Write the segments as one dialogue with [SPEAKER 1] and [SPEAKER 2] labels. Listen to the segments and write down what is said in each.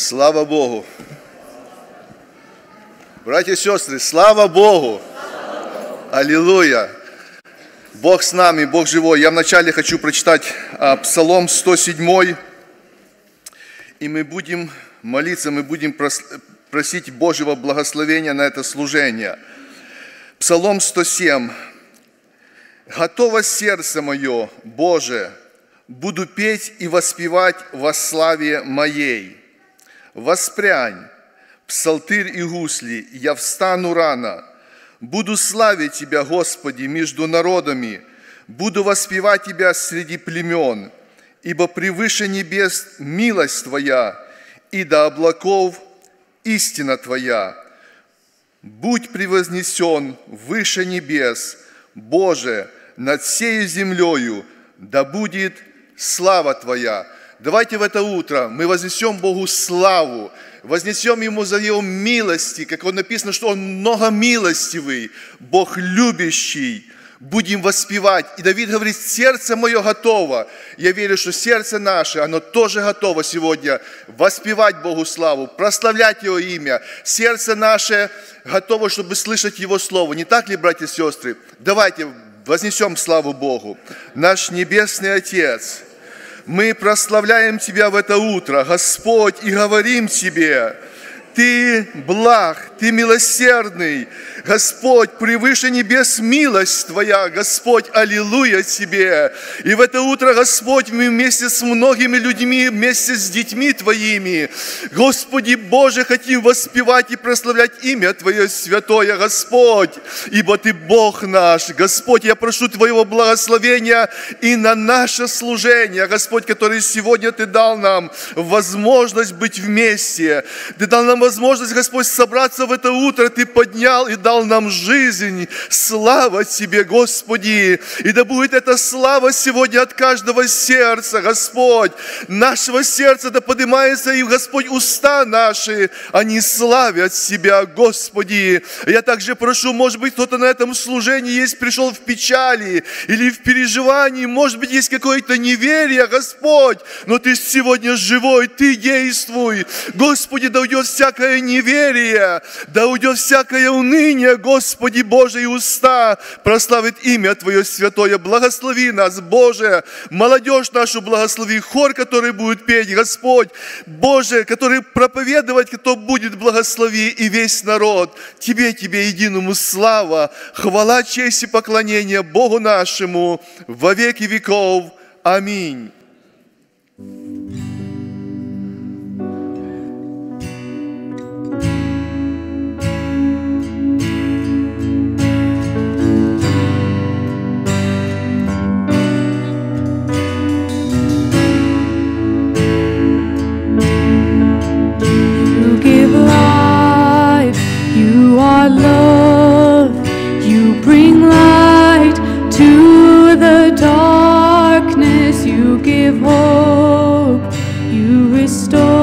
[SPEAKER 1] Слава Богу! Братья и сестры, слава Богу! Аллилуйя! Бог с нами, Бог живой. Я вначале хочу прочитать а, Псалом 107, и мы будем молиться, мы будем просить Божьего благословения на это служение. Псалом 107. «Готово сердце мое, Боже, буду петь и воспевать во славе моей. Воспрянь, псалтырь и гусли, я встану рано. Буду славить Тебя, Господи, между народами, буду воспевать Тебя среди племен, ибо превыше небес милость Твоя, и до облаков истина Твоя. Будь превознесен выше небес, Боже, над всею землею, да будет слава Твоя. Давайте в это утро мы вознесем Богу славу, вознесем Ему за Его милости, как Он написано, что Он многомилостивый, Бог любящий, будем воспевать. И Давид говорит, сердце мое готово. Я верю, что сердце наше, оно тоже готово сегодня воспевать Богу славу, прославлять Его имя. Сердце наше готово, чтобы слышать Его Слово. Не так ли, братья и сестры? Давайте вознесем славу Богу. Наш Небесный Отец, мы прославляем Тебя в это утро, Господь, и говорим Тебе, Ты благ, Ты милосердный, Господь, превыше небес милость Твоя, Господь, аллилуйя Тебе. И в это утро, Господь, мы вместе с многими людьми, вместе с детьми Твоими, Господи Боже, хотим воспевать и прославлять имя Твое святое, Господь, ибо Ты Бог наш. Господь, я прошу Твоего благословения и на наше служение, Господь, который сегодня Ты дал нам возможность быть вместе. Ты дал нам возможность, Господь, собраться в это утро, Ты поднял и дал нам жизнь. Слава Тебе, Господи! И да будет эта слава сегодня от каждого сердца, Господь. Нашего сердца да поднимается и, Господь, уста наши, они славят Себя, Господи. Я также прошу, может быть, кто-то на этом служении есть, пришел в печали или в переживании, может быть, есть какое-то неверие, Господь, но Ты сегодня живой, Ты действуй. Господи, да уйдет всякое неверие, да уйдет всякое уныние, Господи Божий, уста прославит имя Твое святое. Благослови нас, Боже, молодежь нашу благослови, хор, который будет петь, Господь, Боже, который проповедовать, кто будет, благослови и весь народ. Тебе, Тебе единому слава, хвала, честь и поклонение Богу нашему во веки веков. Аминь.
[SPEAKER 2] story.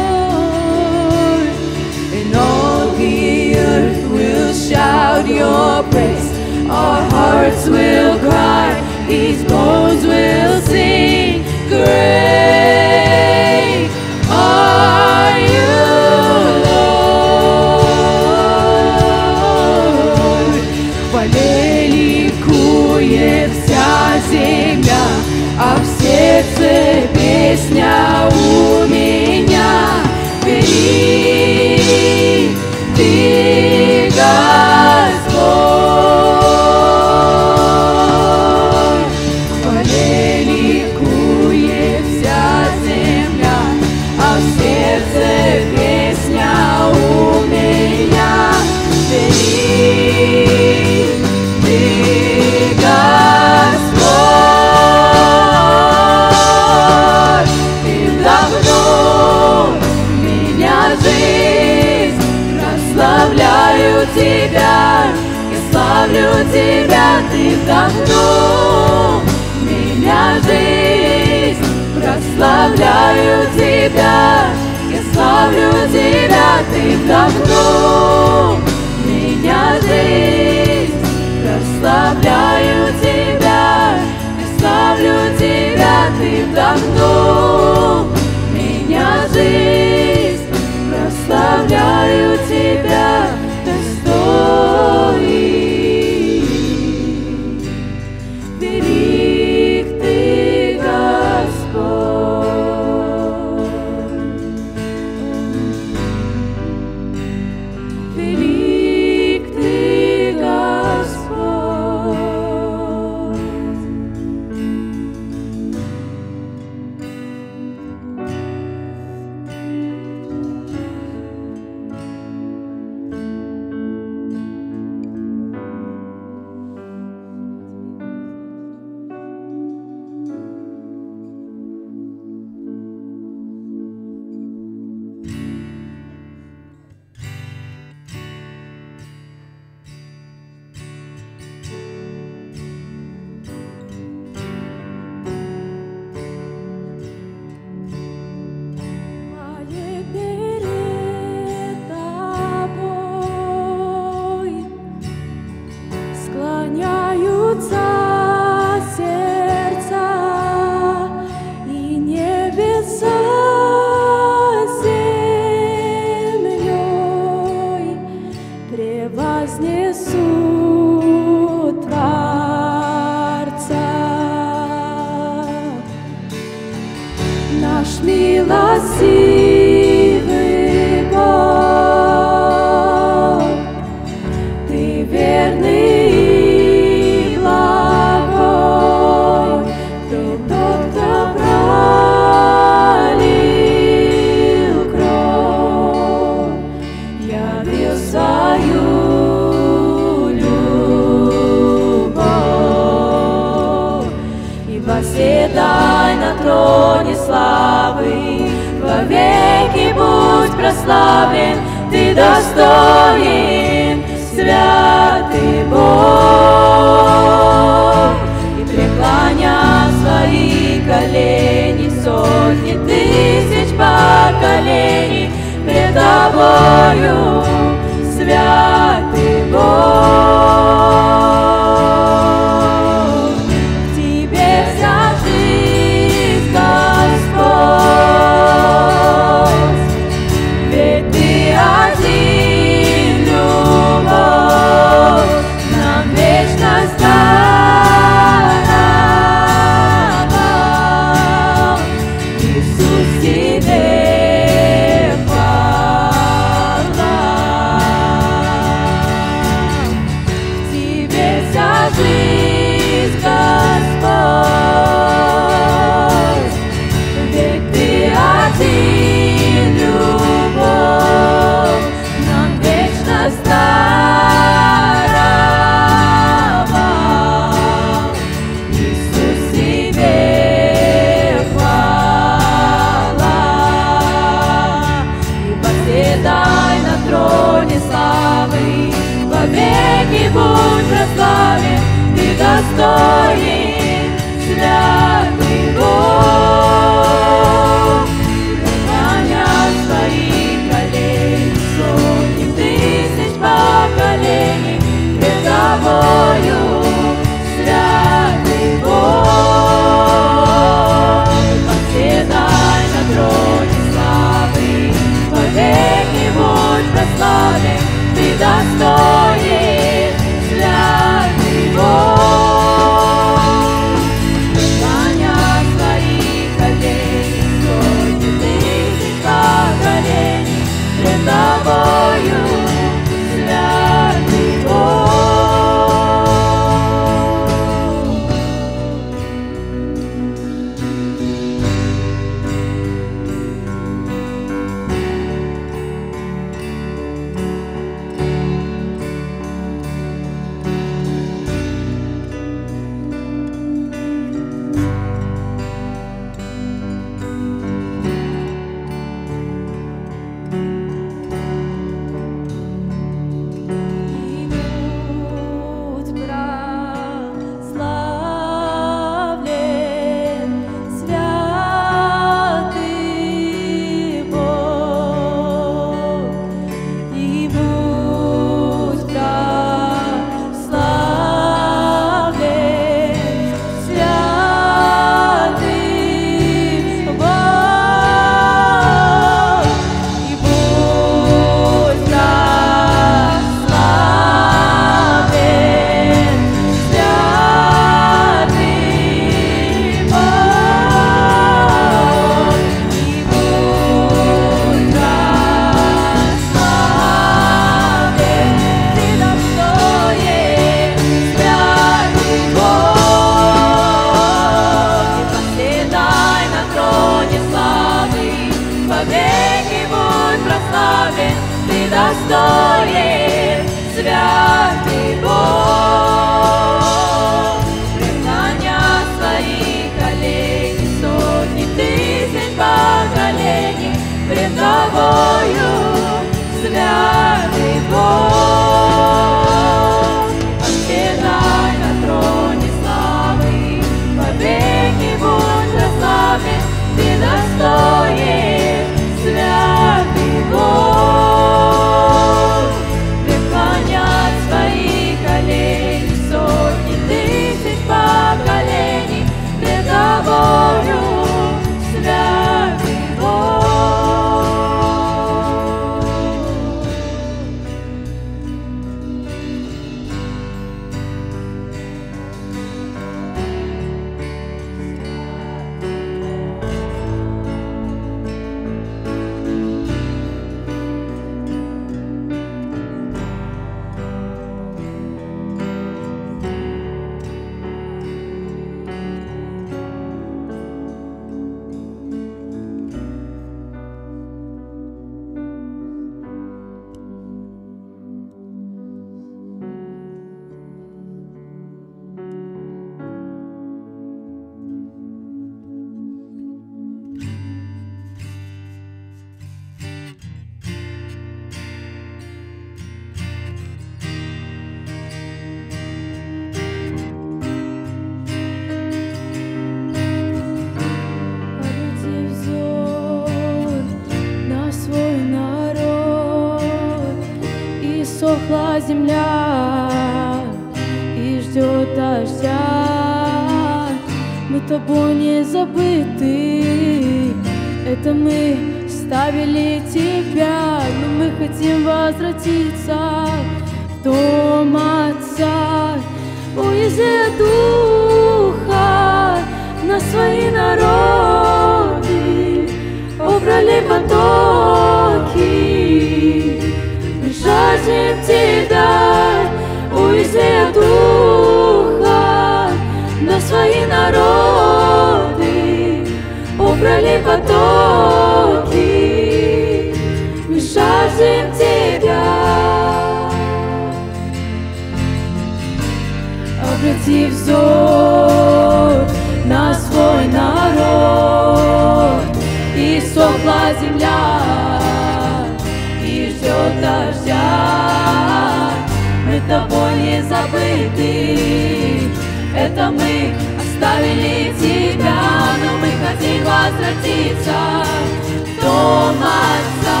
[SPEAKER 2] В дом Отца.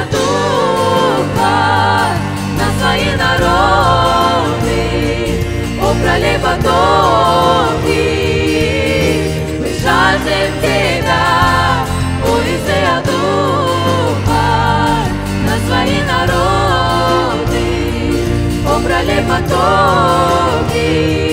[SPEAKER 2] От Духа на свои народы, убрали потоки. Мы жаждем Тебя, от Духа на свои народы, убрали потоки.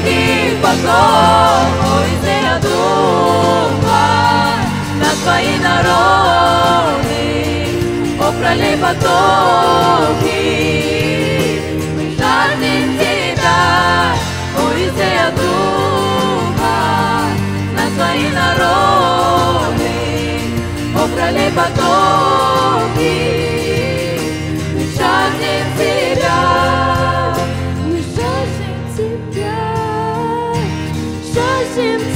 [SPEAKER 2] Других богов, Ой, Зея Духа, на Твои народы, пролей потоки. Мы жаждем Тебя, увези от Духа на свои народы. О, пролей потоки.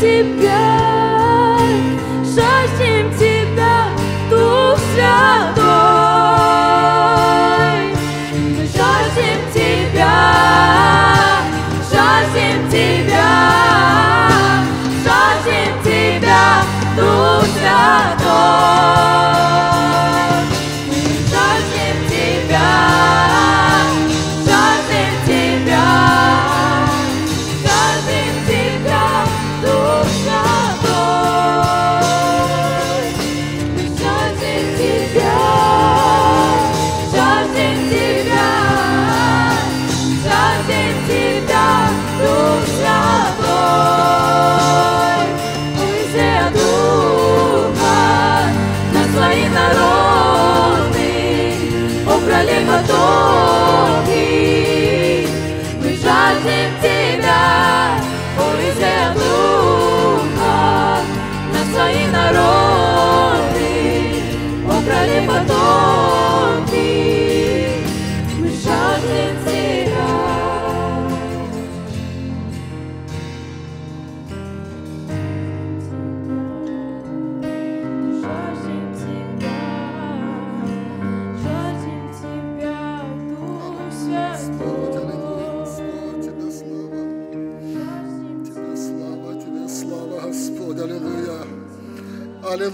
[SPEAKER 2] Тебя, жаждем Тебя, Дух Святой. Мы жаждем Тебя, жаждем Тебя, жаждем Тебя, Дух Святой.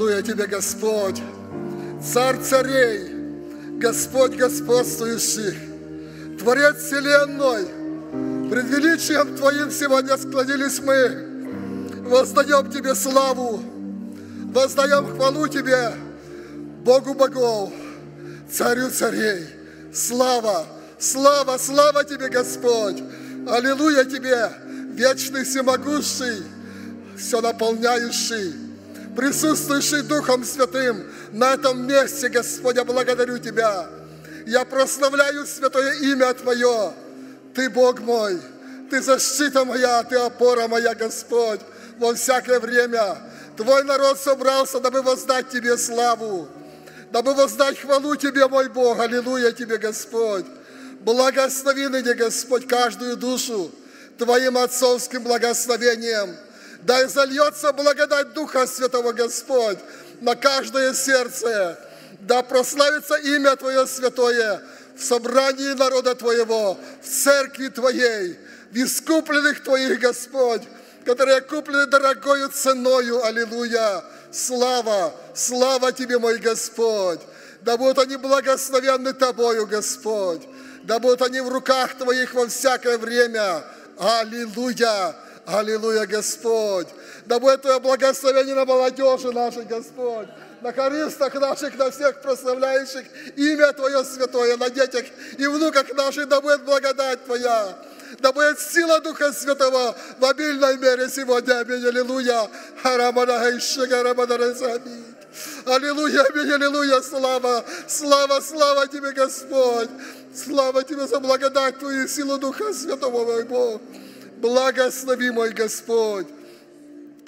[SPEAKER 3] Аллилуйя тебе, Господь, Царь царей, Господь господствующий, Творец вселенной, пред величием Твоим сегодня склонились мы, воздаем Тебе славу, воздаем хвалу Тебе, Богу богов, Царю царей. Слава, слава, слава Тебе, Господь. Аллилуйя Тебе, вечный всемогущий, все наполняющий, присутствующий Духом Святым на этом месте, Господь, я благодарю Тебя. Я прославляю святое имя Твое. Ты Бог мой, Ты защита моя, Ты опора моя, Господь, во всякое время. Твой народ собрался, дабы воздать Тебе славу, дабы воздать хвалу Тебе, мой Бог. Аллилуйя Тебе, Господь. Благослови ныне, Господь, каждую душу Твоим отцовским благословением. Да и зальется благодать Духа Святого, Господь, на каждое сердце. Да прославится имя Твое святое в собрании народа Твоего, в церкви Твоей, в искупленных Твоих, Господь, которые куплены дорогою ценою. Аллилуйя! Слава, слава Тебе, мой Господь! Да будут они благословенны Тобою, Господь! Да будут они в руках Твоих во всякое время. Аллилуйя! Аллилуйя, Господь! Да будет Твое благословение на молодежи нашей, Господь! на хористах наших, на всех прославляющих имя Твое святое, на детях и внуках наших, да будет благодать Твоя, да будет сила Духа Святого в обильной мере сегодня. Аминь. Аллилуйя. Аллилуйя, аминь, аллилуйя, слава, слава, слава Тебе, Господь. Слава Тебе за благодать Твою и силу Духа Святого, мой Бог. Благослови, мой Господь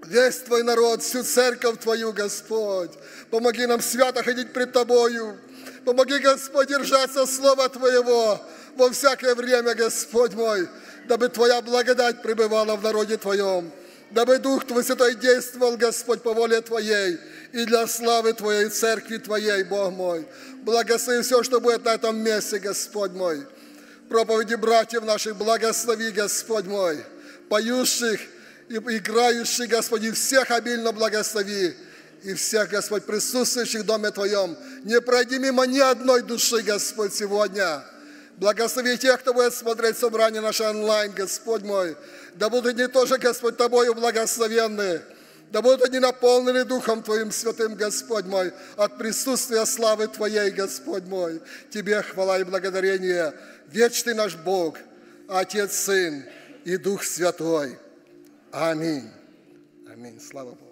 [SPEAKER 3] весь Твой народ, всю церковь Твою, Господь. Помоги нам свято ходить пред Тобою. Помоги, Господь, держаться Слова Твоего во всякое время, Господь мой, дабы Твоя благодать пребывала в народе Твоем, дабы Дух Твой Святой действовал, Господь, по воле Твоей и для славы Твоей, Церкви Твоей, Бог мой. Благослови все, что будет на этом месте, Господь мой. Проповеди братьев наших благослови, Господь мой, поющих, и играющих, Господи, всех обильно благослови, и всех, Господь, присутствующих в Доме Твоем. Не пройди мимо ни одной души, Господь, сегодня. Благослови тех, кто будет смотреть собрание наше онлайн, Господь мой. Да будут они тоже, Господь, Тобою благословенны. Да будут они наполнены Духом Твоим Святым, Господь мой, от присутствия славы Твоей, Господь мой. Тебе хвала и благодарение. Вечный наш Бог, Отец, Сын и Дух Святой. Аминь. Аминь. Слава Богу.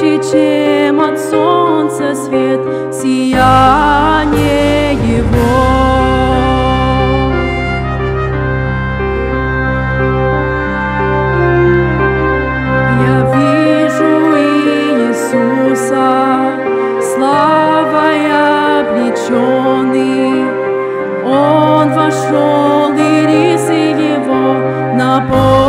[SPEAKER 2] Ярче, чем от солнца свет, сияние Его. Я вижу Иисуса, славой облеченный, Он вошел, и рисы Его наполнили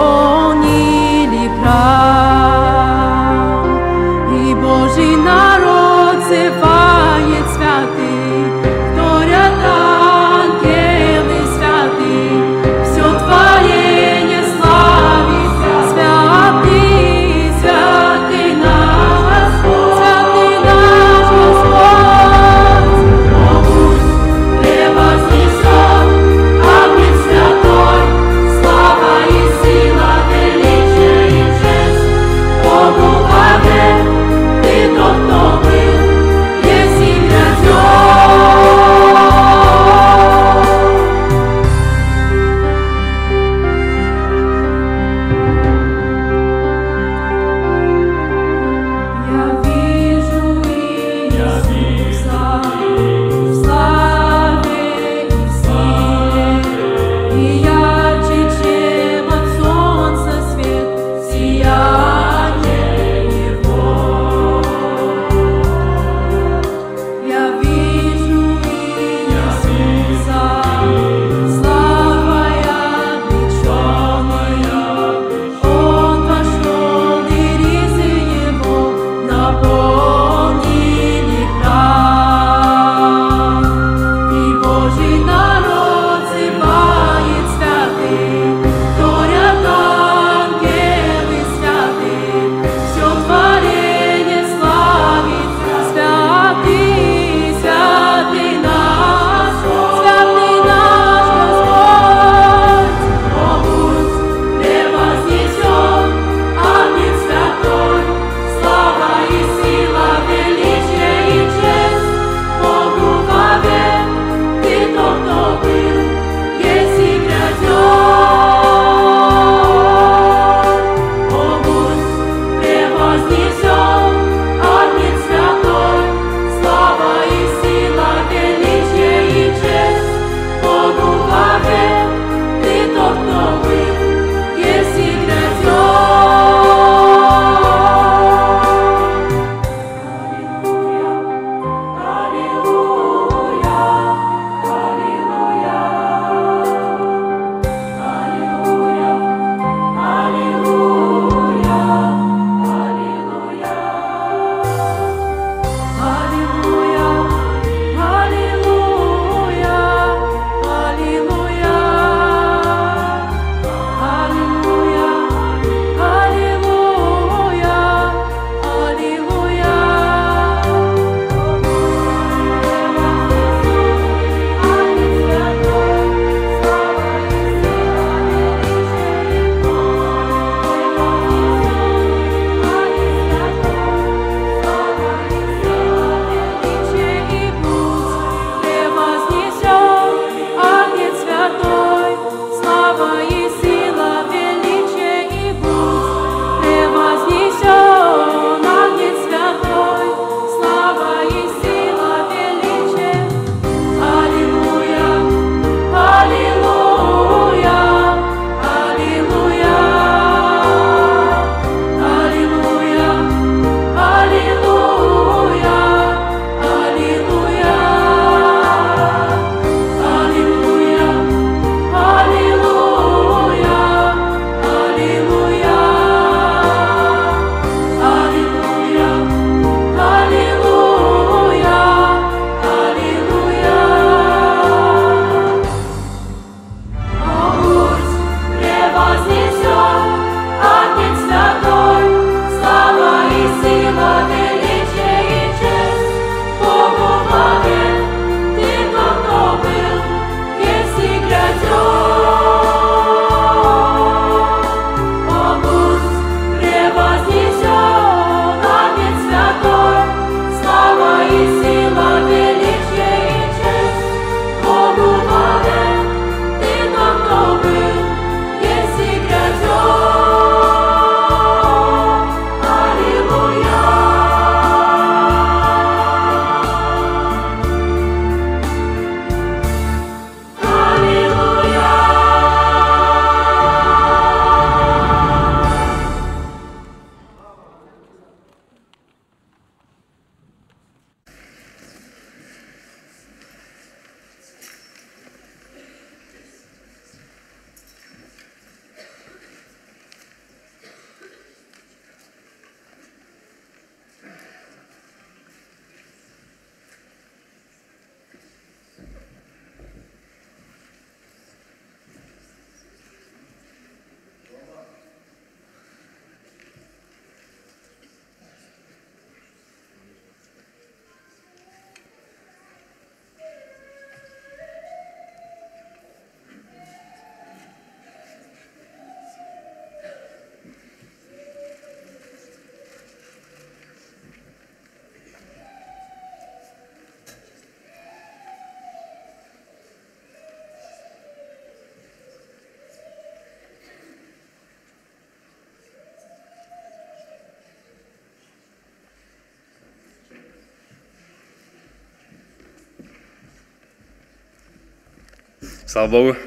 [SPEAKER 4] Слава Богу.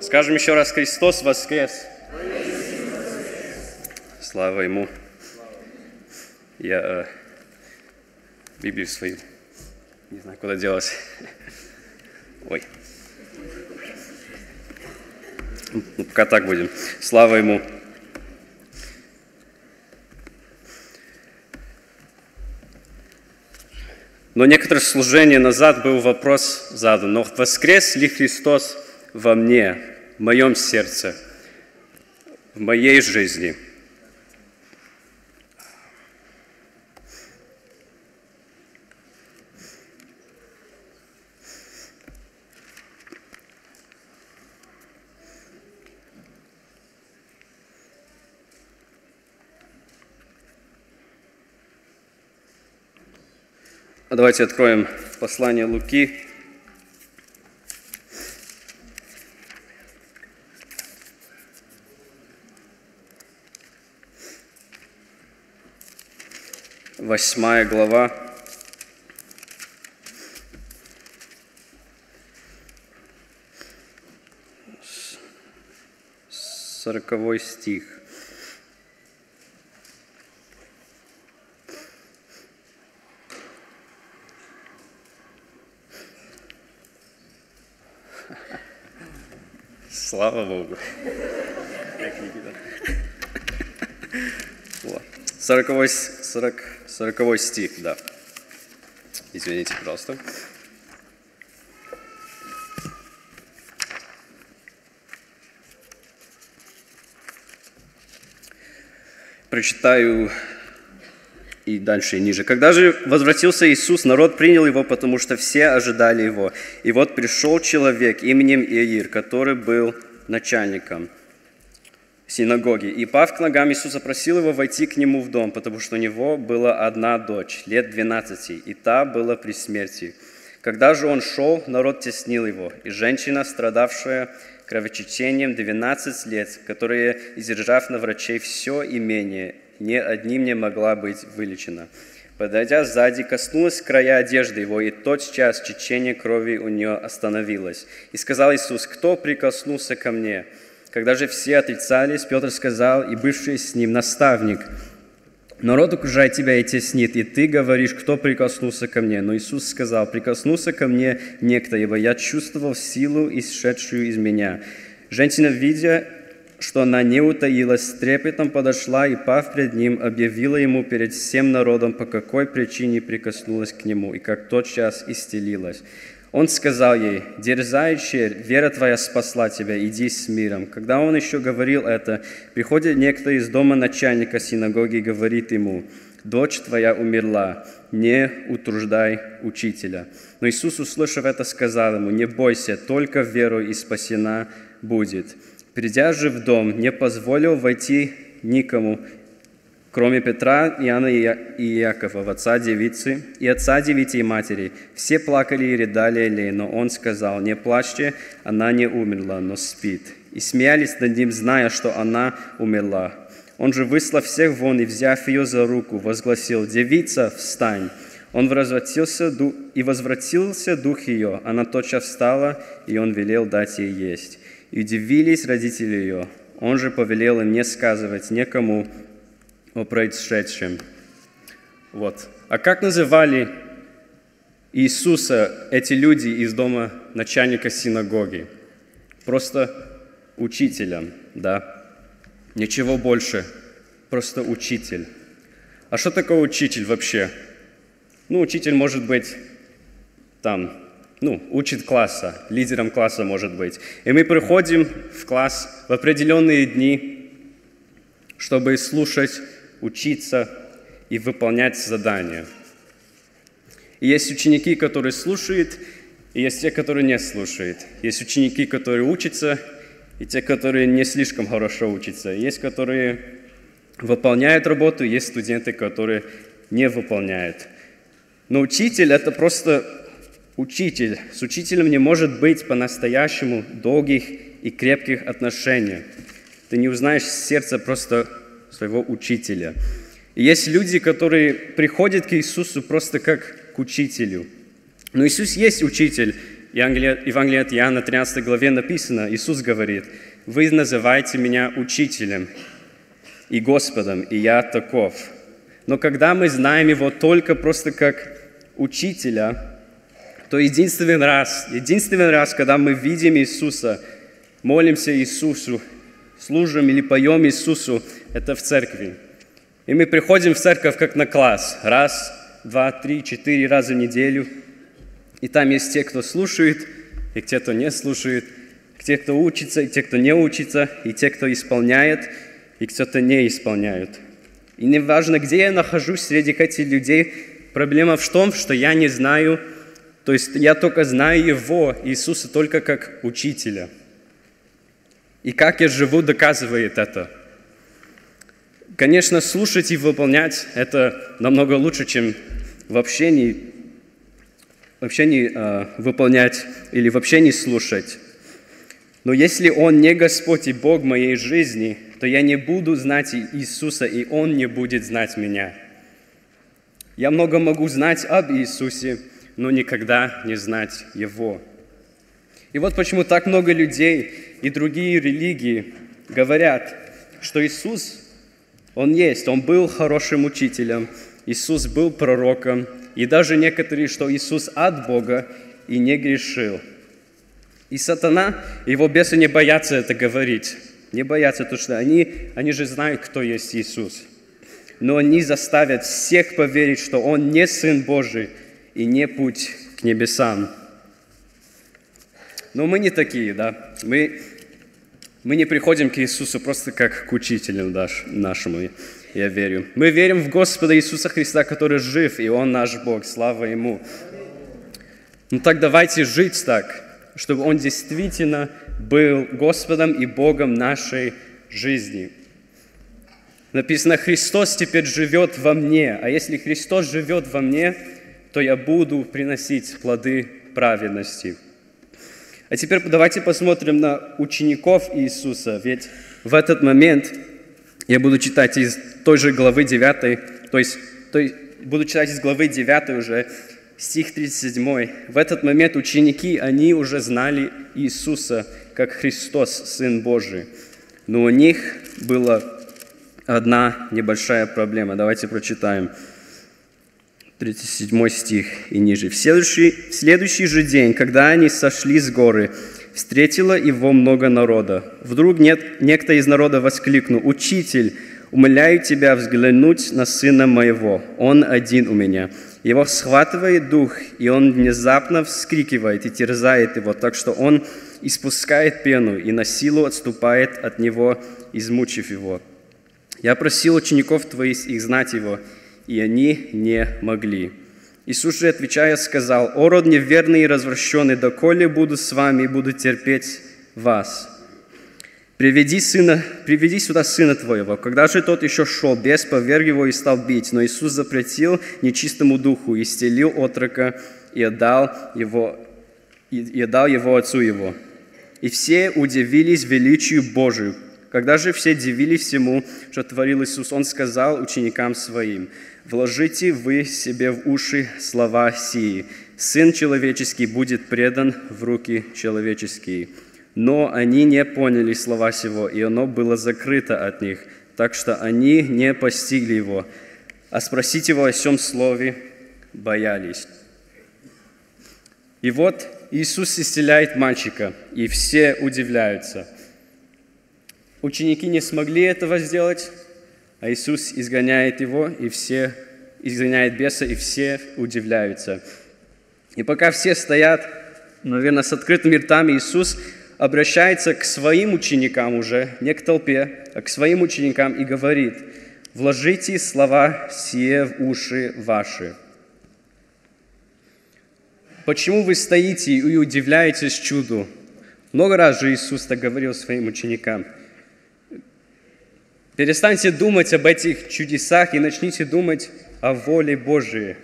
[SPEAKER 4] Скажем еще раз, Христос воскрес. Слава Ему. Я э, Библию свою не знаю, куда делась. Ой. Ну, пока так будем. Слава Ему. Но некоторое служение назад был вопрос задан. Но воскрес ли Христос во мне, в моем сердце, в моей жизни? Давайте откроем послание Луки. Восьмая глава. Сороковой стих. Слава Богу. 40, 40, 40 стих, да. Извините, пожалуйста. Прочитаю и дальше и ниже. Когда же возвратился Иисус, народ принял его, потому что все ожидали его. И вот пришел человек именем Иир, который был начальником синагоги. И, пав к ногам Иисуса, просил его войти к нему в дом, потому что у него была одна дочь, лет двенадцати, и та была при смерти. Когда же он шел, народ теснил его, и женщина, страдавшая кровотечением 12 лет, которая, издержав на врачей все имение, ни одним не могла быть вылечена. Подойдя сзади, коснулась края одежды его, и тотчас течение крови у нее остановилось. И сказал Иисус, кто прикоснулся ко мне? Когда же все отрицались, Петр сказал, и бывший с ним наставник, народ окружает тебя и теснит, и ты говоришь, кто прикоснулся ко мне? Но Иисус сказал, прикоснулся ко мне некто, ибо я чувствовал силу, исшедшую из меня. Женщина, видя что она не утаилась, трепетом подошла и, пав пред ним, объявила ему перед всем народом, по какой причине прикоснулась к нему, и как тот час исцелилась. Он сказал ей, «Дерзай, черь, вера твоя спасла тебя, иди с миром». Когда он еще говорил это, приходит некто из дома начальника синагоги и говорит ему, «Дочь твоя умерла, не утруждай учителя». Но Иисус, услышав это, сказал ему, «Не бойся, только веруй и спасена будет». Придя же в дом, не позволил войти никому, кроме Петра, Иоанна и Якова, отца девицы, и отца девяти и матери. Все плакали и рыдали Илей, но он сказал, не плачьте, она не умерла, но спит. И смеялись над ним, зная, что она умерла. Он же, выслав всех вон и взяв ее за руку, возгласил, «Девица, встань!» Он возвратился, и возвратился дух ее. Она тотчас встала, и он велел дать ей есть. И удивились родители ее. Он же повелел им не сказывать никому о происшедшем. Вот. А как называли Иисуса эти люди из дома начальника синагоги? Просто учителем, да? Ничего больше, просто учитель. А что такое учитель вообще? Ну, учитель может быть там ну, учит класса, лидером класса может быть. И мы приходим в класс в определенные дни, чтобы слушать, учиться и выполнять задания. И есть ученики, которые слушают, и есть те, которые не слушают. Есть ученики, которые учатся, и те, которые не слишком хорошо учатся. Есть, которые выполняют работу, есть студенты, которые не выполняют. Но учитель – это просто учитель. С учителем не может быть по-настоящему долгих и крепких отношений. Ты не узнаешь сердца просто своего учителя. И есть люди, которые приходят к Иисусу просто как к учителю. Но Иисус есть учитель, Евангелие, Евангелие от Иоанна 13 главе написано, Иисус говорит, «Вы называете меня учителем и Господом, и я таков». Но когда мы знаем Его только просто как учителя, то единственный раз, единственный раз, когда мы видим Иисуса, молимся Иисусу, служим или поем Иисусу, это в церкви. И мы приходим в церковь как на класс, раз, два, три, четыре раза в неделю. И там есть те, кто слушает, и те, кто не слушает, те, кто учится, и те, кто не учится, и те, кто исполняет, и кто-то не исполняет. И неважно, где я нахожусь среди этих людей, проблема в том, что я не знаю, то есть я только знаю Его, Иисуса, только как учителя. И как я живу, доказывает это. Конечно, слушать и выполнять – это намного лучше, чем вообще не, вообще не э, выполнять или вообще не слушать. Но если Он не Господь и Бог моей жизни, то я не буду знать Иисуса, и Он не будет знать меня. Я много могу знать об Иисусе, но никогда не знать Его. И вот почему так много людей и другие религии говорят, что Иисус, Он есть, Он был хорошим учителем, Иисус был пророком, и даже некоторые, что Иисус от Бога и не грешил. И сатана, его бесы не боятся это говорить, не боятся, потому что они, они же знают, кто есть Иисус. Но они заставят всех поверить, что Он не Сын Божий и не путь к небесам. Но мы не такие, да. Мы, мы не приходим к Иисусу просто как к учителю наш, нашему, я верю. Мы верим в Господа Иисуса Христа, который жив, и Он наш Бог, слава Ему. Ну так давайте жить так, чтобы Он действительно был Господом и Богом нашей жизни. Написано, Христос теперь живет во мне, а если Христос живет во мне, то я буду приносить плоды праведности. А теперь давайте посмотрим на учеников Иисуса, ведь в этот момент я буду читать из той же главы 9, то есть, то есть буду читать из главы 9 уже, стих 37. В этот момент ученики, они уже знали Иисуса как Христос, Сын Божий. Но у них была одна небольшая проблема. Давайте прочитаем. 37 стих и ниже. В следующий, в следующий же день, когда они сошли с горы, встретило его много народа. Вдруг нет, некто из народа воскликнул, «Учитель, умоляю тебя взглянуть на сына моего, он один у меня». Его схватывает дух, и он внезапно вскрикивает и терзает его, так что он испускает пену и на силу отступает от него, измучив его. Я просил учеников твоих их знать его, и они не могли. Иисус же, отвечая, сказал, «О, род неверный и развращенный, доколе буду с вами и буду терпеть вас. Приведи, сына, приведи сюда сына твоего». Когда же тот еще шел, бес поверг его и стал бить, но Иисус запретил нечистому духу, исцелил отрока и отдал его, и, и отдал его отцу его. И все удивились величию Божию. Когда же все дивились всему, что творил Иисус, Он сказал ученикам Своим, «Вложите вы себе в уши слова сии. Сын человеческий будет предан в руки человеческие». Но они не поняли слова сего, и оно было закрыто от них, так что они не постигли его, а спросить его о всем слове боялись. И вот Иисус исцеляет мальчика, и все удивляются. Ученики не смогли этого сделать, а Иисус изгоняет его, и все изгоняет беса, и все удивляются. И пока все стоят, наверное, с открытыми ртами, Иисус обращается к своим ученикам уже, не к толпе, а к своим ученикам и говорит, «Вложите слова сие в уши ваши». Почему вы стоите и удивляетесь чуду? Много раз же Иисус так говорил своим ученикам. Перестаньте думать об этих чудесах и начните думать о воле Божией,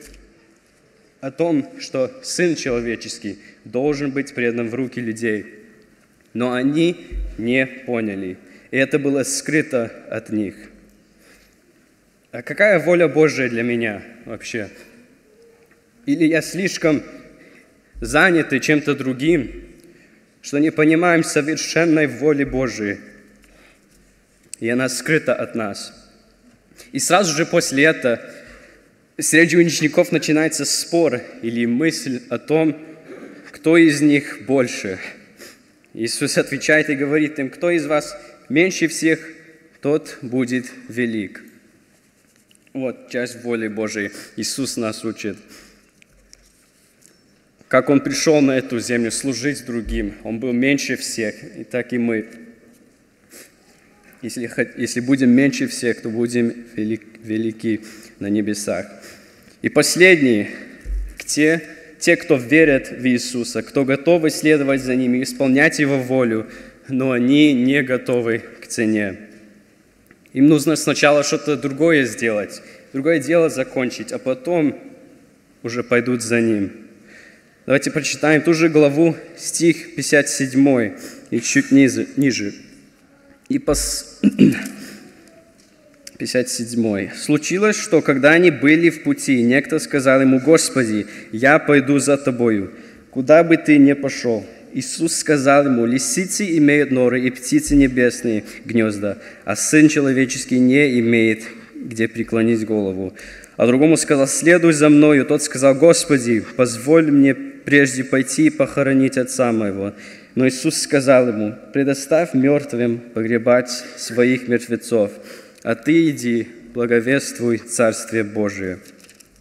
[SPEAKER 4] о том, что Сын Человеческий должен быть предан в руки людей. Но они не поняли, и это было скрыто от них. А какая воля Божия для меня вообще? Или я слишком заняты чем-то другим, что не понимаем совершенной воли Божией, и она скрыта от нас. И сразу же после этого среди учеников начинается спор или мысль о том, кто из них больше. Иисус отвечает и говорит им, кто из вас меньше всех, тот будет велик. Вот часть воли Божией. Иисус нас учит. Как Он пришел на эту землю служить другим. Он был меньше всех, и так и мы. Если, если будем меньше всех, то будем велик- велики на небесах. И последний, те, те, кто верят в Иисуса, кто готовы следовать за Ним и исполнять Его волю, но они не готовы к цене. Им нужно сначала что-то другое сделать, другое дело закончить, а потом уже пойдут за Ним. Давайте прочитаем ту же главу, стих 57 и чуть ниже. И пос... 57. «Случилось, что когда они были в пути, некто сказал ему, «Господи, я пойду за Тобою, куда бы Ты ни пошел». Иисус сказал ему, «Лисицы имеют норы и птицы небесные гнезда, а Сын Человеческий не имеет, где преклонить голову». А другому сказал, «Следуй за мною». Тот сказал, «Господи, позволь мне прежде пойти и похоронить отца моего». Но Иисус сказал ему, «Предоставь мертвым погребать своих мертвецов, а ты иди, благовествуй Царствие Божие».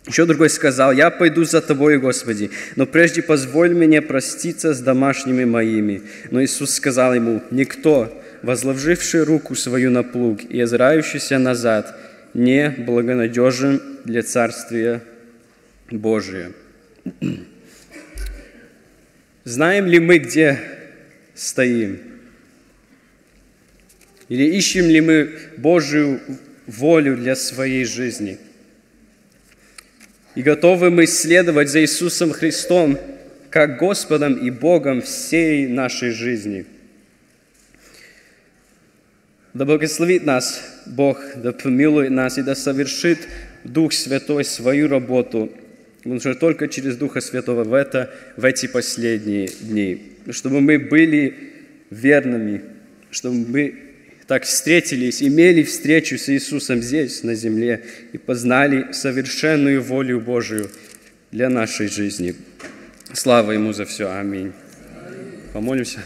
[SPEAKER 4] Еще другой сказал, «Я пойду за тобой, Господи, но прежде позволь мне проститься с домашними моими». Но Иисус сказал ему, «Никто, возложивший руку свою на плуг и озирающийся назад, не благонадежен для Царствия Божия». Знаем ли мы, где стоим? Или ищем ли мы Божию волю для своей жизни? И готовы мы следовать за Иисусом Христом как Господом и Богом всей нашей жизни? Да благословит нас Бог, да помилует нас и да совершит Дух Святой свою работу, потому что только через Духа Святого в, это, в эти последние дни, чтобы мы были верными, чтобы мы так встретились, имели встречу с Иисусом здесь, на земле, и познали совершенную волю Божию для нашей жизни. Слава Ему за все. Аминь. Помолимся?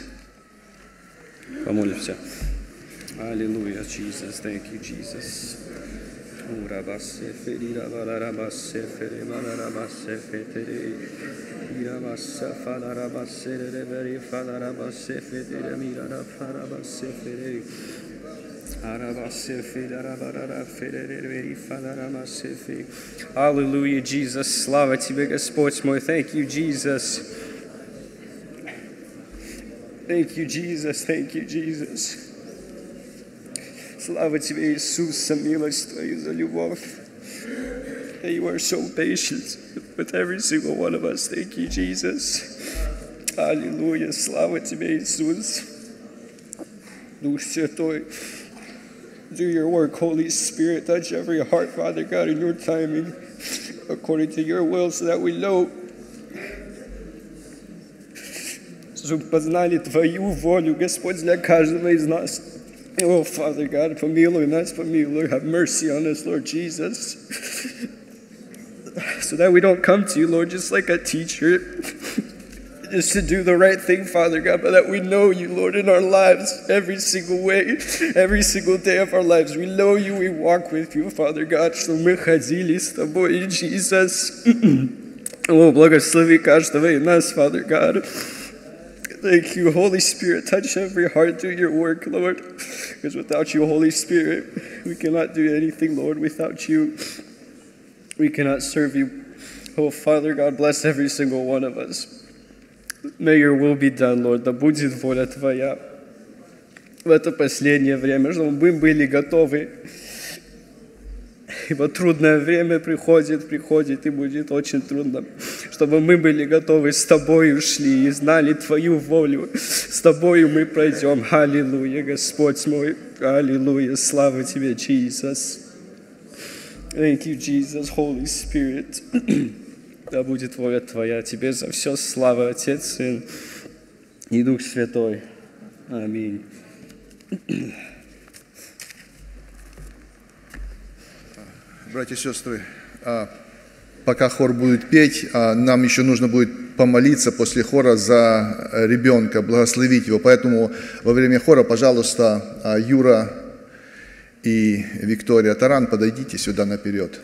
[SPEAKER 4] Помолимся. Аллилуйя, Jesus. Thank you, Jesus. Urabase ferira valarabase fere valarabase fetere Irabasa falarabase reveri falarabase fetere mirara farabase fere Arabase fedara varara fere reveri falarabase fe Hallelujah, Jesus. Слава Тебе, Господь мой. Thank you, Jesus. Thank you, Jesus. Thank you, Jesus. Слава Тебе, Иисус, за милость Твою, за любовь. That you are so patient with every single one of us. Thank you, Jesus. Аллилуйя. Слава Тебе, Иисус. Дух Святой, do your work, Holy Spirit. Touch every heart, Father God, in your timing, according to your will, so that we know чтобы познали Твою волю, Господь, для каждого из нас. Oh, Father God, помилуй нас, помилуй. Have mercy on us, Lord Jesus. So that we don't come to you, Lord, just like a teacher, just to do the right thing, Father God, but that we know you, Lord, in our lives every single way, every single day of our lives. We know you, we walk with you, Father God, что мы ходили с Тобой, Jesus. О, благослови каждого из нас, Father God. Thank you, Holy Spirit. Touch every heart, do your work, Lord. Because without you, Holy Spirit, we cannot do anything, Lord. Without you, we cannot serve you. Oh, Father God, bless every single one of us. May your will be done, Lord. Да будет воля Твоя в это последнее время, чтобы мы были готовы. Ибо трудное время приходит, приходит и будет очень трудно, чтобы мы были готовы с Тобою шли и знали Твою волю. С Тобою мы пройдем. Аллилуйя, Господь мой. Аллилуйя. Слава Тебе, Jesus. Thank you, Jesus, Holy Spirit. Да будет воля Твоя. Тебе за все слава, Отец, Сын и Дух Святой. Аминь.
[SPEAKER 1] Братья и сестры, а, пока хор будет петь, а, нам еще нужно будет помолиться после хора за ребенка, благословить его. Поэтому во время хора, пожалуйста, а, Юра и Виктория Таран, подойдите сюда наперед.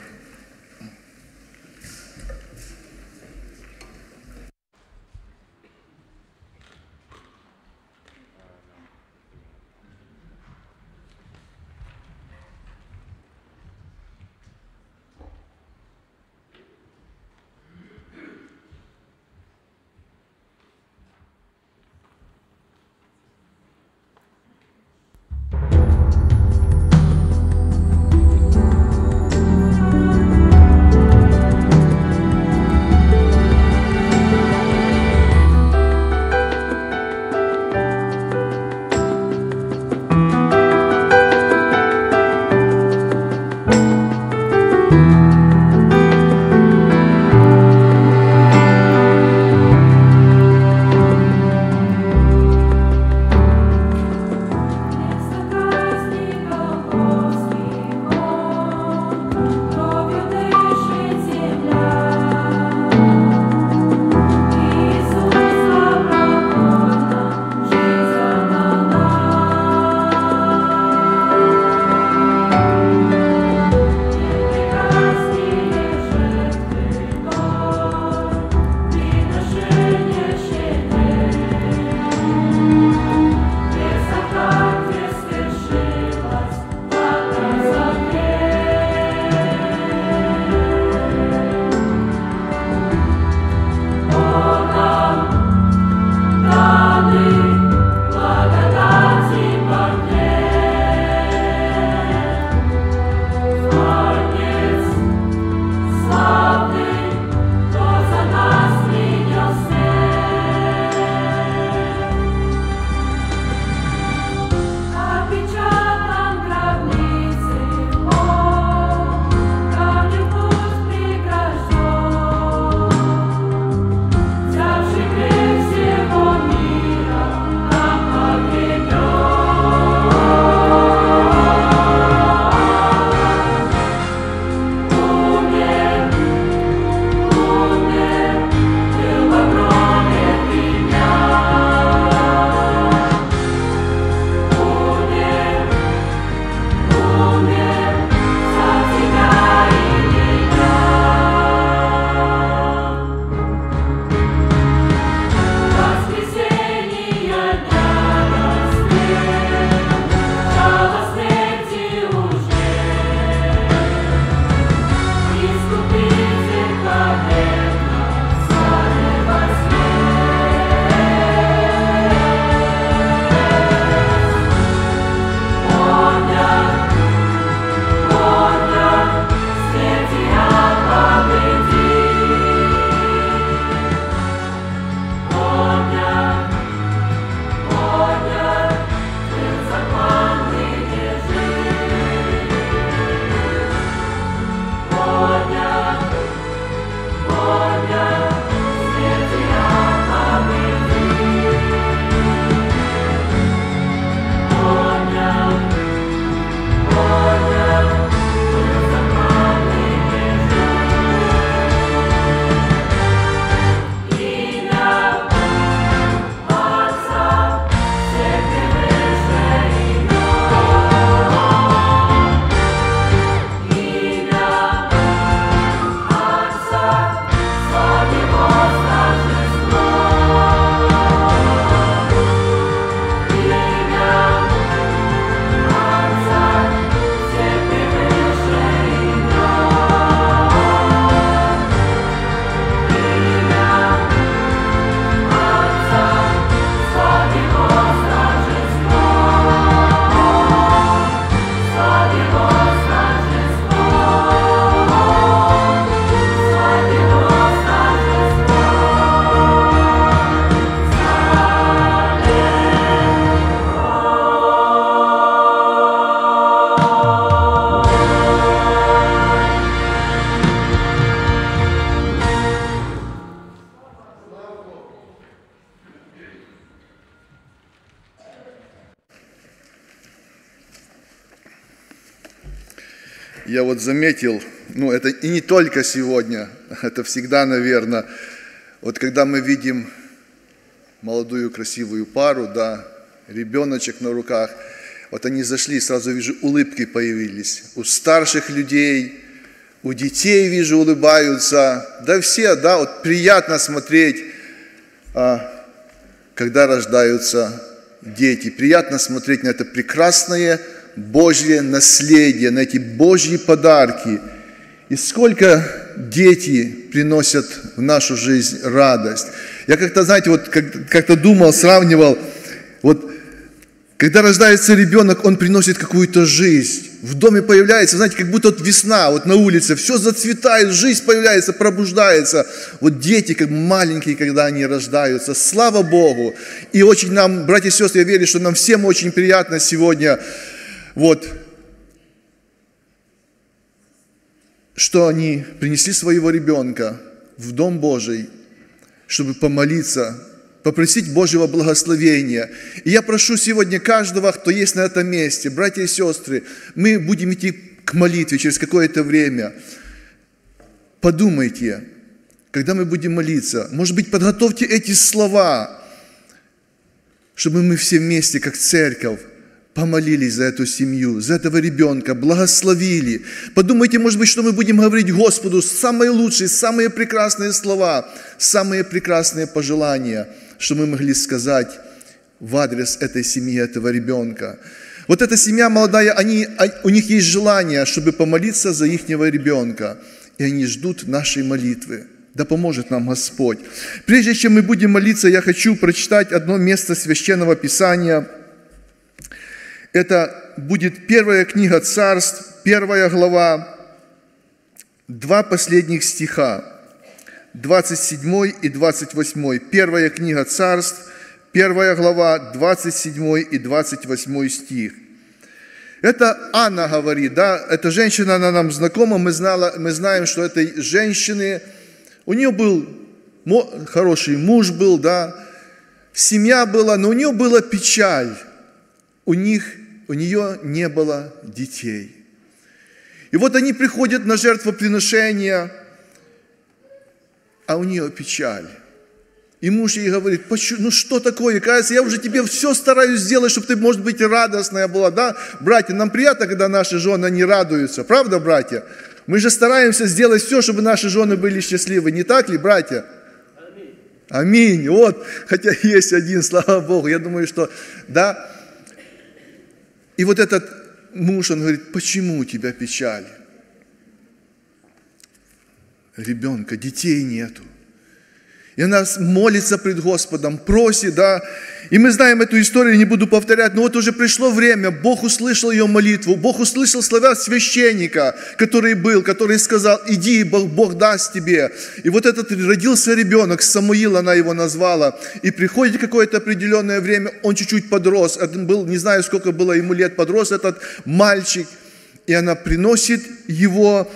[SPEAKER 1] Вот заметил, ну это и не только сегодня, это всегда, наверное, вот когда мы видим молодую красивую пару, да, ребеночек на руках, вот они зашли, сразу вижу, улыбки появились. У старших людей, у детей вижу, улыбаются. Да все, да, вот приятно смотреть, а, когда рождаются дети. Приятно смотреть на это прекрасное Божье наследие, на эти Божьи подарки. И сколько дети приносят в нашу жизнь радость. Я как-то, знаете, вот как-то думал, сравнивал, вот когда рождается ребенок, он приносит какую-то жизнь. В доме появляется, знаете, как будто вот весна, вот на улице, все зацветает, жизнь появляется, пробуждается. Вот дети, как маленькие, когда они рождаются, слава Богу. И очень нам, братья и сестры, я верю, что нам всем очень приятно сегодня, вот, что они принесли своего ребенка в Дом Божий, чтобы помолиться попросить Божьего благословения. И я прошу сегодня каждого, кто есть на этом месте, братья и сестры, мы будем идти к молитве через какое-то время. Подумайте, когда мы будем молиться, может быть, подготовьте эти слова, чтобы мы все вместе, как церковь, помолились за эту семью, за этого ребенка, благословили. Подумайте, может быть, что мы будем говорить Господу самые лучшие, самые прекрасные слова, самые прекрасные пожелания – что мы могли сказать в адрес этой семьи, этого ребенка. Вот эта семья молодая, они, а, у них есть желание, чтобы помолиться за их ребенка, и они ждут нашей молитвы. Да поможет нам Господь. Прежде чем мы будем молиться, я хочу прочитать одно место Священного Писания. Это будет первая книга Царств, первая глава, два последних стиха. 27 и 28. Первая книга Царств, первая глава, 27 и 28 стих. Это Анна говорит, да, эта женщина, она нам знакома, мы, знала, мы знаем, что этой женщины, у нее был хороший муж был, да, семья была, но у нее была печаль, у них, у нее не было детей. И вот они приходят на жертвоприношение – а у нее печаль. И муж ей говорит, ну что такое, кажется, я уже тебе все стараюсь сделать, чтобы ты, может быть, радостная была, да? Братья, нам приятно, когда наши жены не радуются, правда, братья? Мы же стараемся сделать все, чтобы наши жены были счастливы, не так ли, братья? Аминь. Аминь. Вот, хотя есть один, слава Богу, я думаю, что, да. И вот этот муж, он говорит, почему у тебя печаль? ребенка, детей нету. И она молится пред Господом, просит, да. И мы знаем эту историю, не буду повторять, но вот уже пришло время, Бог услышал ее молитву, Бог услышал слова священника, который был, который сказал, иди, Бог, Бог даст тебе. И вот этот родился ребенок, Самуил она его назвала, и приходит какое-то определенное время, он чуть-чуть подрос, это был, не знаю, сколько было ему лет, подрос этот мальчик, и она приносит его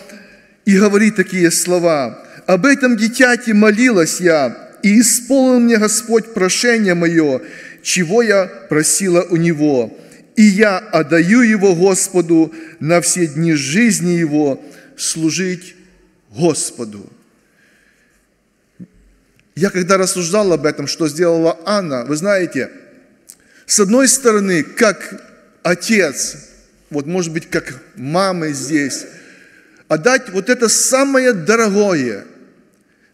[SPEAKER 1] и говорит такие слова. «Об этом дитяти молилась я, и исполнил мне Господь прошение мое, чего я просила у Него. И я отдаю его Господу на все дни жизни его служить Господу». Я когда рассуждал об этом, что сделала Анна, вы знаете, с одной стороны, как отец, вот может быть, как мама здесь, отдать вот это самое дорогое,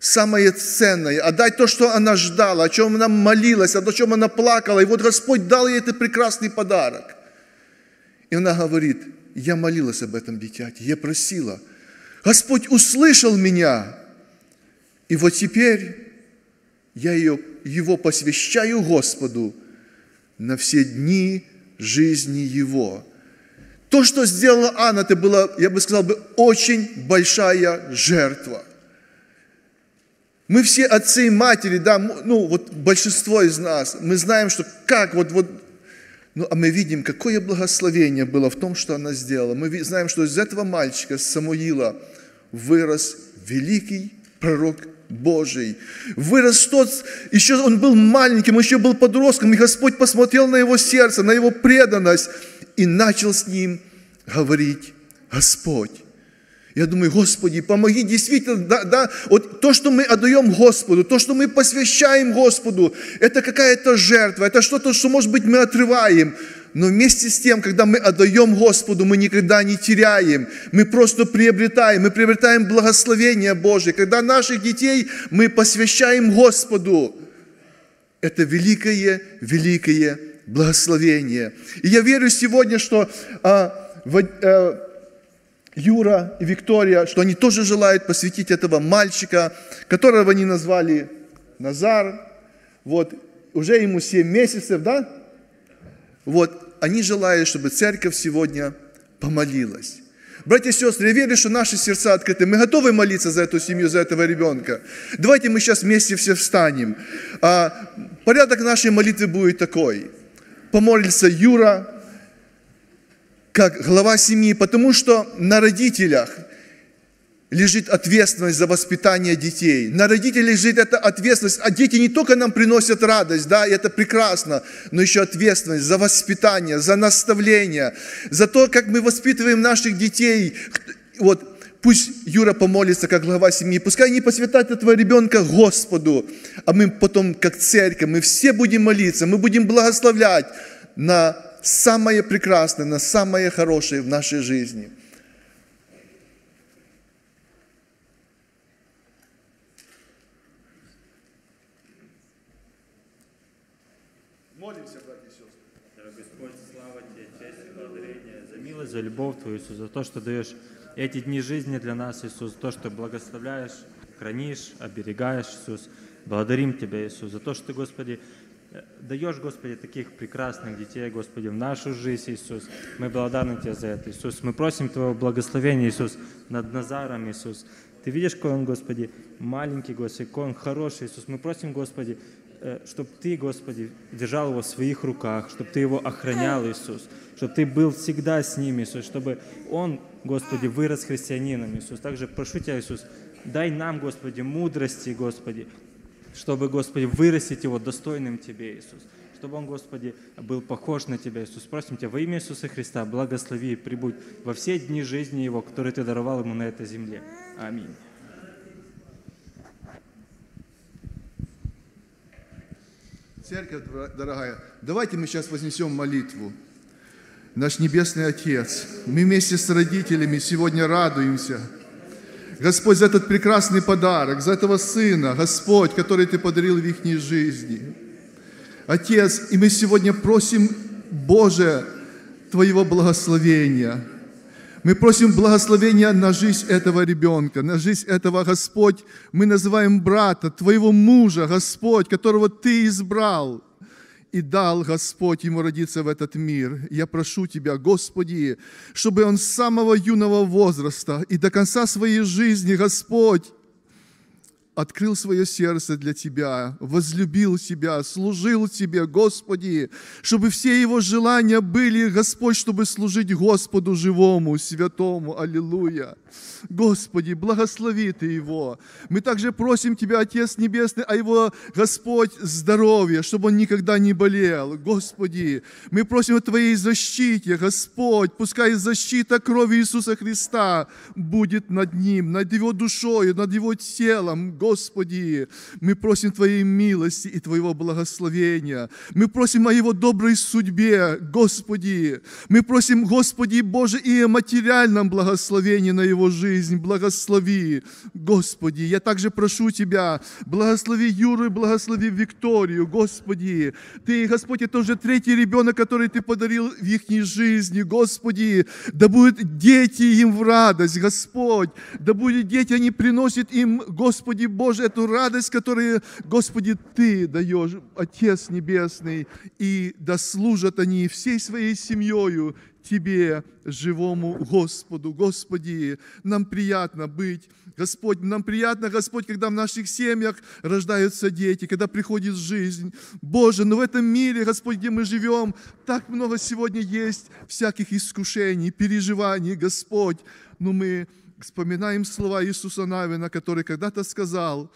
[SPEAKER 1] самое ценное, отдать то, что она ждала, о чем она молилась, о чем она плакала. И вот Господь дал ей этот прекрасный подарок. И она говорит, я молилась об этом дитяте, я просила. Господь услышал меня. И вот теперь я ее, его посвящаю Господу на все дни жизни его. То, что сделала Анна, это была, я бы сказал, бы, очень большая жертва. Мы все отцы и матери, да, ну вот большинство из нас, мы знаем, что как вот, вот, ну а мы видим, какое благословение было в том, что она сделала. Мы знаем, что из этого мальчика, Самуила, вырос великий пророк Божий. Вырос тот, еще он был маленьким, еще был подростком, и Господь посмотрел на его сердце, на его преданность, и начал с ним говорить Господь. Я думаю, Господи, помоги действительно, да, да, вот то, что мы отдаем Господу, то, что мы посвящаем Господу, это какая-то жертва, это что-то, что, может быть, мы отрываем. Но вместе с тем, когда мы отдаем Господу, мы никогда не теряем, мы просто приобретаем, мы приобретаем благословение Божье. Когда наших детей мы посвящаем Господу, это великое, великое благословение. И я верю сегодня, что а, в, а, Юра и Виктория, что они тоже желают посвятить этого мальчика, которого они назвали Назар. Вот, уже ему 7 месяцев, да? Вот, они желают, чтобы церковь сегодня помолилась. Братья и сестры, я верю, что наши сердца открыты. Мы готовы молиться за эту семью, за этого ребенка. Давайте мы сейчас вместе все встанем. А, порядок нашей молитвы будет такой. Помолится Юра, как глава семьи, потому что на родителях лежит ответственность за воспитание детей. На родителях лежит эта ответственность. А дети не только нам приносят радость, да, и это прекрасно, но еще ответственность за воспитание, за наставление, за то, как мы воспитываем наших детей. Вот, пусть Юра помолится, как глава семьи, пускай не посвятает этого ребенка Господу, а мы потом, как церковь, мы все будем молиться, мы будем благословлять на самое прекрасное, на самое хорошее в нашей жизни. Молимся, братья и сестры.
[SPEAKER 5] Господь, слава Тебе, честь и благодарение за милость, за любовь Твою, Иисус, за то, что даешь эти дни жизни для нас, Иисус, за то, что благословляешь, хранишь, оберегаешь, Иисус. Благодарим Тебя, Иисус, за то, что Ты, Господи, даешь, Господи, таких прекрасных детей, Господи, в нашу жизнь, Иисус. Мы благодарны Тебе за это, Иисус. Мы просим Твоего благословения, Иисус, над Назаром, Иисус. Ты видишь, какой он, Господи, маленький, Господи, какой он хороший, Иисус. Мы просим, Господи, чтобы Ты, Господи, держал его в своих руках, чтобы Ты его охранял, Иисус, чтобы Ты был всегда с ним, Иисус, чтобы он, Господи, вырос христианином, Иисус. Также прошу Тебя, Иисус, дай нам, Господи, мудрости, Господи, чтобы, Господи, вырастить его достойным Тебе, Иисус. Чтобы он, Господи, был похож на Тебя, Иисус. Просим Тебя во имя Иисуса Христа, благослови и прибудь во все дни жизни его, которые Ты даровал ему на этой земле. Аминь.
[SPEAKER 1] Церковь, дорогая, давайте мы сейчас вознесем молитву. Наш Небесный Отец, мы вместе с родителями сегодня радуемся. Господь, за этот прекрасный подарок, за этого Сына, Господь, который Ты подарил в их жизни. Отец, и мы сегодня просим, Боже, Твоего благословения – мы просим благословения на жизнь этого ребенка, на жизнь этого, Господь, мы называем брата, Твоего мужа, Господь, которого Ты избрал и дал Господь ему родиться в этот мир. Я прошу Тебя, Господи, чтобы он с самого юного возраста и до конца своей жизни, Господь, открыл свое сердце для Тебя, возлюбил Тебя, служил Тебе, Господи, чтобы все его желания были, Господь, чтобы служить Господу живому, святому. Аллилуйя. Господи, благослови Ты его. Мы также просим Тебя, Отец Небесный, о его, Господь, здоровье, чтобы он никогда не болел. Господи, мы просим о Твоей защите, Господь, пускай защита крови Иисуса Христа будет над ним, над его душой, над его телом, Господи, мы просим Твоей милости и Твоего благословения. Мы просим о Его доброй судьбе, Господи. Мы просим, Господи Боже, и о материальном благословении на Его жизнь. Благослови, Господи. Я также прошу Тебя, благослови Юру и благослови Викторию, Господи. Ты, Господь, это уже третий ребенок, который Ты подарил в их жизни, Господи. Да будут дети им в радость, Господь. Да будут дети, они приносят им, Господи, Боже, эту радость, которую, Господи, Ты даешь, Отец Небесный, и да служат они всей своей семьей Тебе, живому Господу. Господи, нам приятно быть, Господь, нам приятно, Господь, когда в наших семьях рождаются дети, когда приходит жизнь. Боже, но в этом мире, Господь, где мы живем, так много сегодня есть всяких искушений, переживаний, Господь, но мы вспоминаем слова Иисуса Навина, который когда-то сказал,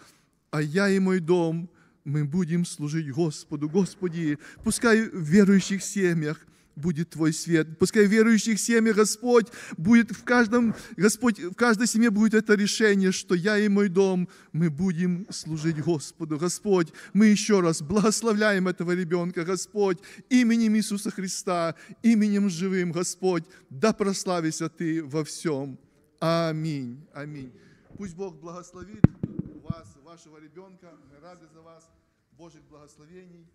[SPEAKER 1] а я и мой дом, мы будем служить Господу. Господи, пускай в верующих семьях
[SPEAKER 2] будет Твой свет. Пускай в верующих семьях, Господь, будет в каждом, Господь, в каждой семье будет это решение, что я и мой дом, мы будем служить Господу. Господь, мы еще раз благословляем этого ребенка, Господь, именем Иисуса Христа, именем живым, Господь, да прославися Ты во всем. Аминь. Аминь. Пусть Бог благословит вас, вашего ребенка. Мы рады за вас. Божьих благословений.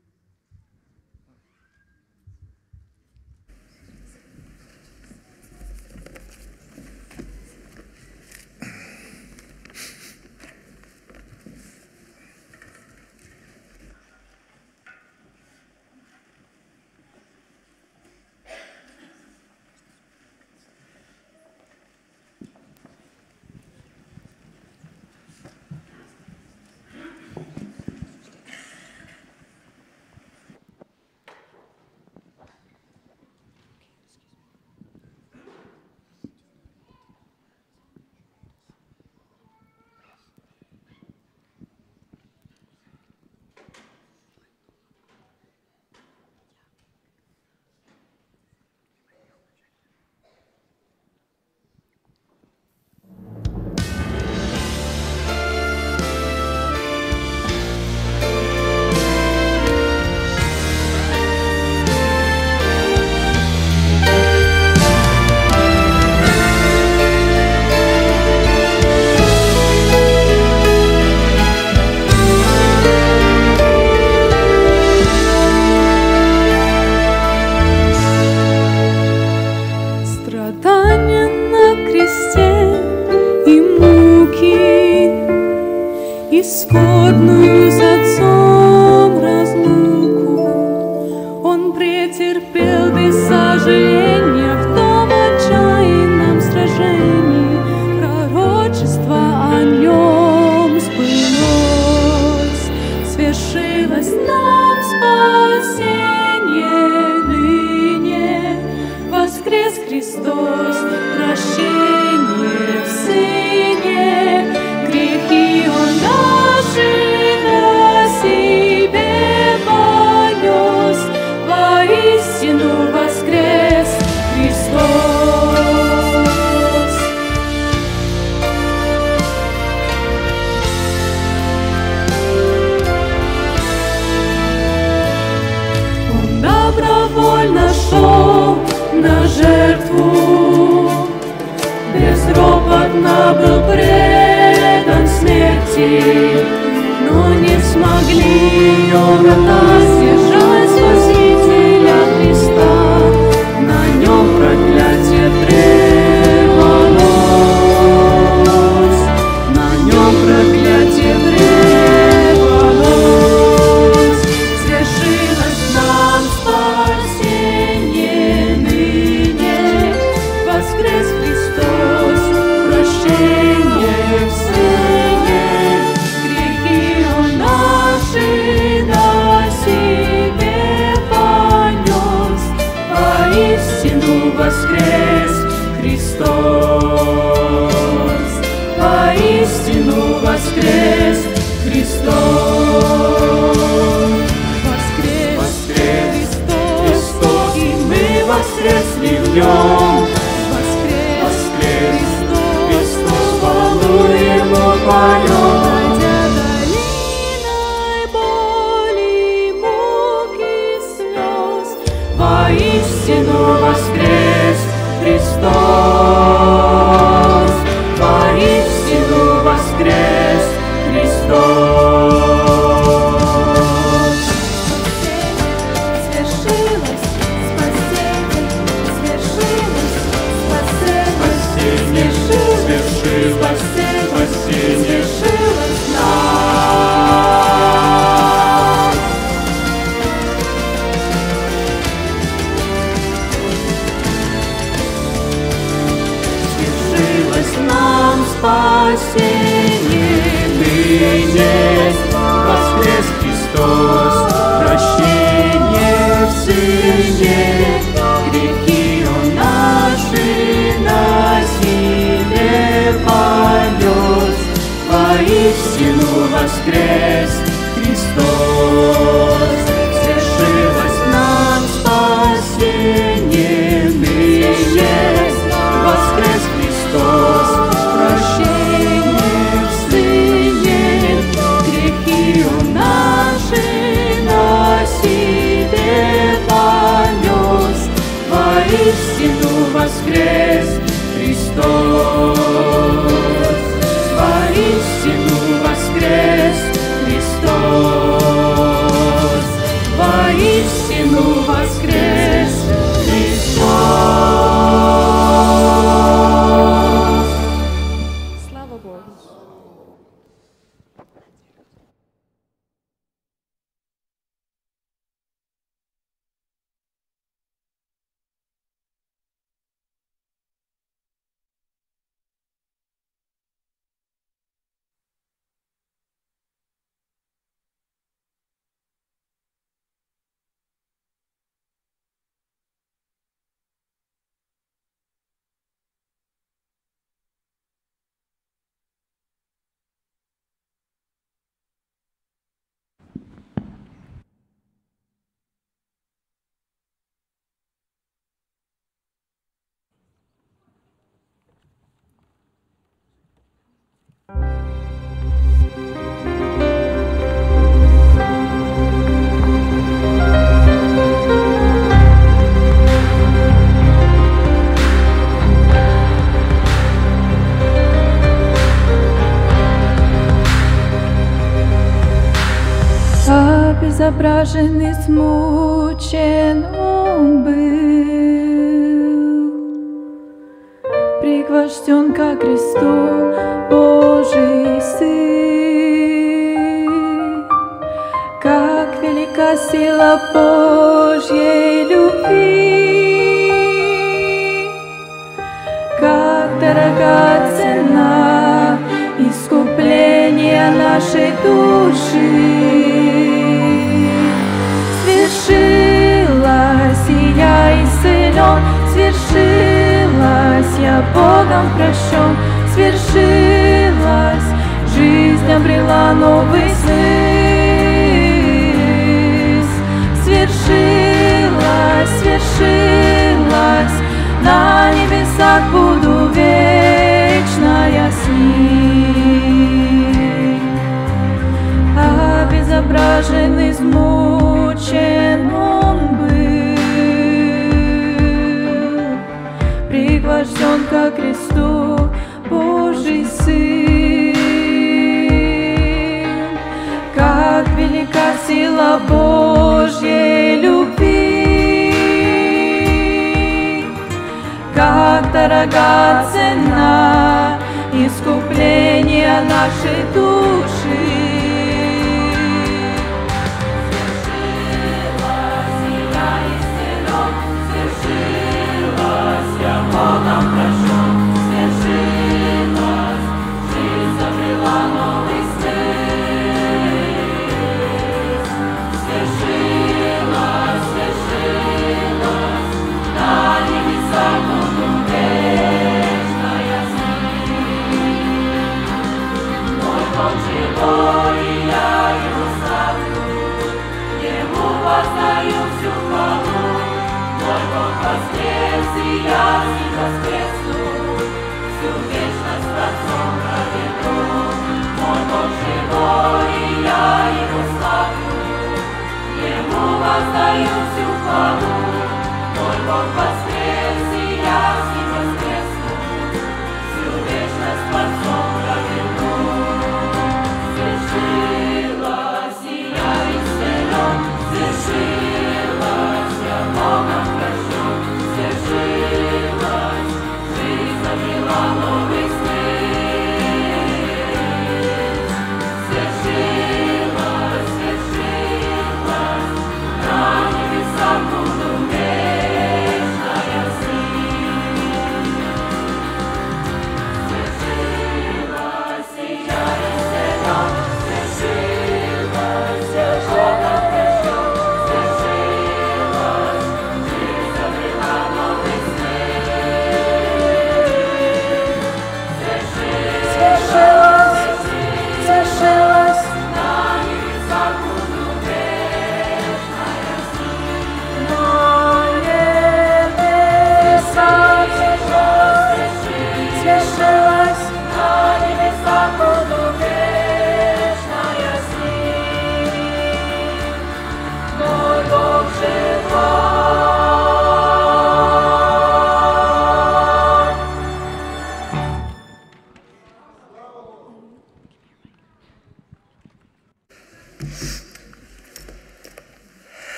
[SPEAKER 6] Свершилось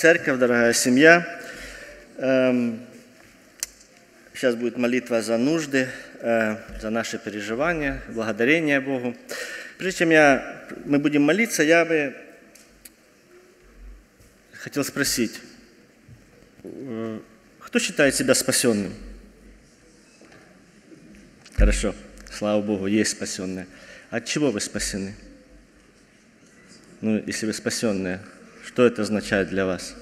[SPEAKER 7] церковь, дорогая семья. Эм, Сейчас будет молитва за нужды, э, за наши переживания, благодарение Богу. Прежде чем я, мы будем молиться, я бы хотел спросить, э, кто считает себя спасенным? Хорошо, слава Богу, есть спасенные. От чего вы спасены? Ну, если вы спасенные, что это означает для вас?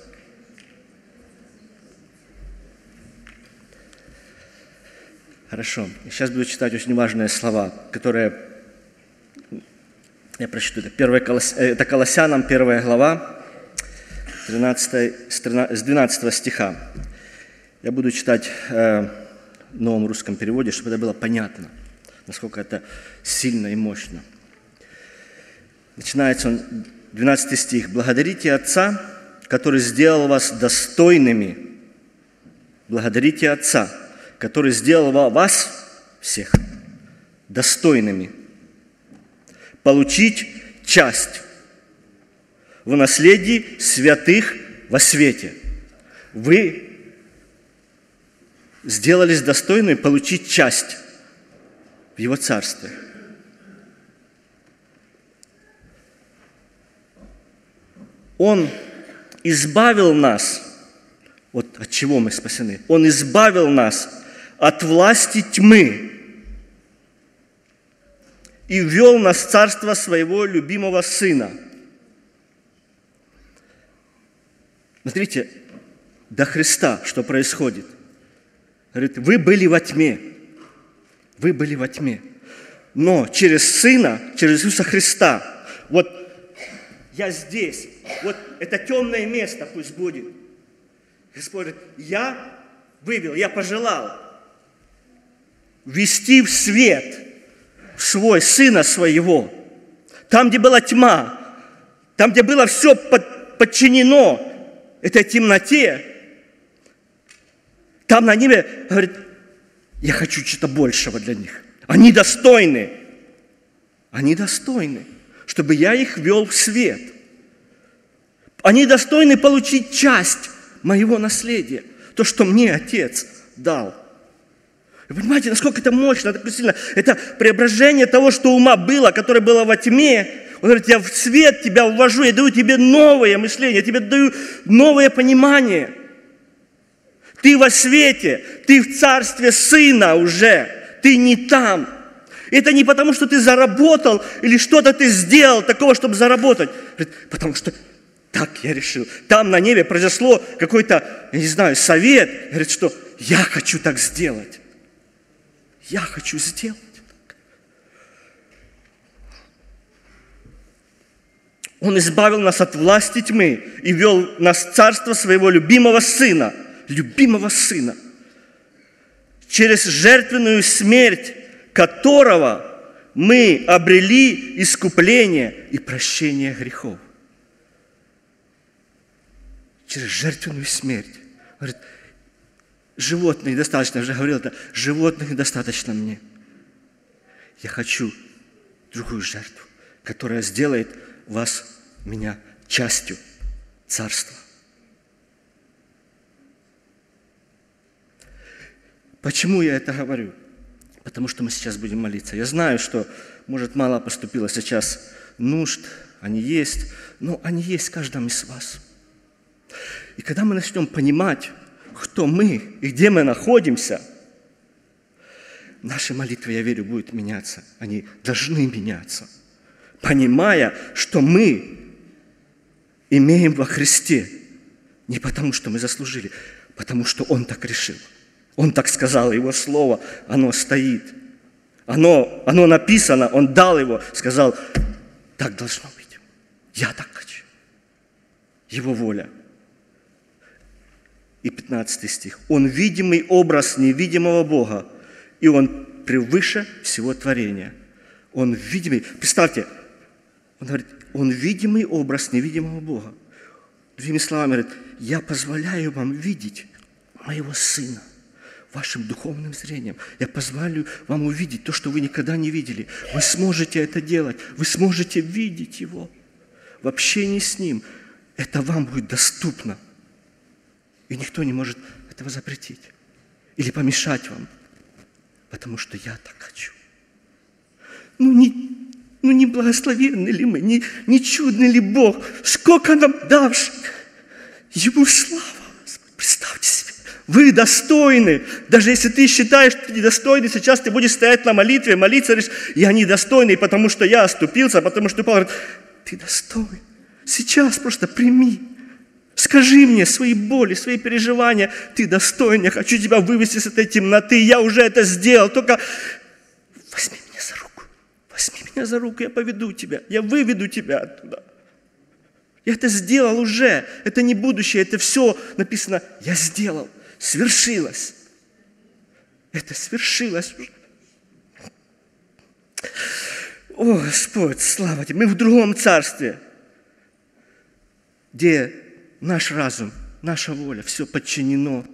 [SPEAKER 7] Хорошо. Сейчас буду читать очень важные слова, которые я прочту. Это, 1 Колос... э, это Колоссянам, 1 глава, 13, с 13 с 12 стиха. Я буду читать э, в новом русском переводе, чтобы это было понятно, насколько это сильно и мощно. Начинается он, 12 стих. «Благодарите Отца, который сделал вас достойными. Благодарите Отца, который сделал вас всех достойными. Получить часть в наследии святых во свете. Вы сделались достойными получить часть в Его Царстве. Он избавил нас, вот от чего мы спасены, Он избавил нас от власти тьмы и ввел нас в царство своего любимого Сына. Смотрите, до Христа что происходит. Говорит, вы были во тьме, вы были во тьме. Но через Сына, через Иисуса Христа, вот я здесь, вот это темное место пусть будет. Господь говорит, я вывел, я пожелал ввести в свет свой Сына Своего. Там, где была тьма, там, где было все под, подчинено этой темноте, там на небе, говорит, я хочу чего-то большего для них. Они достойны. Они достойны, чтобы я их вел в свет. Они достойны получить часть моего наследия. То, что мне Отец дал. Вы понимаете, насколько это мощно, это сильно. Это преображение того, что ума было, которое было во тьме. Он говорит, я в свет тебя ввожу, я даю тебе новое мышление, я тебе даю новое понимание. Ты во свете, ты в царстве Сына уже, ты не там. Это не потому, что ты заработал или что-то ты сделал такого, чтобы заработать. Потому что так я решил. Там на небе произошло какой-то, я не знаю, совет. Говорит, что я хочу так сделать. Я хочу сделать. Он избавил нас от власти тьмы и вел нас в царство своего любимого Сына – любимого Сына, через жертвенную смерть которого мы обрели искупление и прощение грехов. Через жертвенную смерть. Говорит, животных достаточно, я уже говорил это, животных достаточно мне. Я хочу другую жертву, которая сделает вас, меня, частью Царства. Почему я это говорю? Потому что мы сейчас будем молиться. Я знаю, что, может, мало поступило сейчас нужд, они есть, но они есть в каждом из вас. И когда мы начнем понимать, кто мы и где мы находимся, наши молитвы, я верю, будут меняться. Они должны меняться. Понимая, что мы имеем во Христе не потому, что мы заслужили, потому что Он так решил – он так сказал, его слово, оно стоит. Оно, оно написано, он дал его, сказал, так должно быть. Я так хочу. Его воля. И 15 стих. Он видимый образ невидимого Бога, и он превыше всего творения. Он видимый. Представьте, он говорит, он видимый образ невидимого Бога. Другими словами, говорит, я позволяю вам видеть моего Сына – вашим духовным зрением. Я позволю вам увидеть то, что вы никогда не видели. Вы сможете это делать. Вы сможете видеть Его в общении с Ним. Это вам будет доступно. И никто не может этого запретить или помешать вам, потому что я так хочу. Ну не, ну не благословенны ли мы, не, не чудный ли Бог, сколько нам давших Ему слава. Представьте себе. Вы достойны. Даже если ты считаешь, что ты недостойный, сейчас ты будешь стоять на молитве, молиться, говоришь, я недостойный, потому что я оступился, потому что Павел говорит, ты достойный. Сейчас просто прими. Скажи мне свои боли, свои переживания. Ты достойный, я хочу тебя вывести с этой темноты. Я уже это сделал. Только возьми меня за руку. Возьми меня за руку, я поведу тебя. Я выведу тебя оттуда. Я это сделал уже. Это не будущее, это все написано. Я сделал свершилось. Это свершилось уже. О, Господь, слава Тебе. Мы в другом царстве, где наш разум, наша воля, все подчинено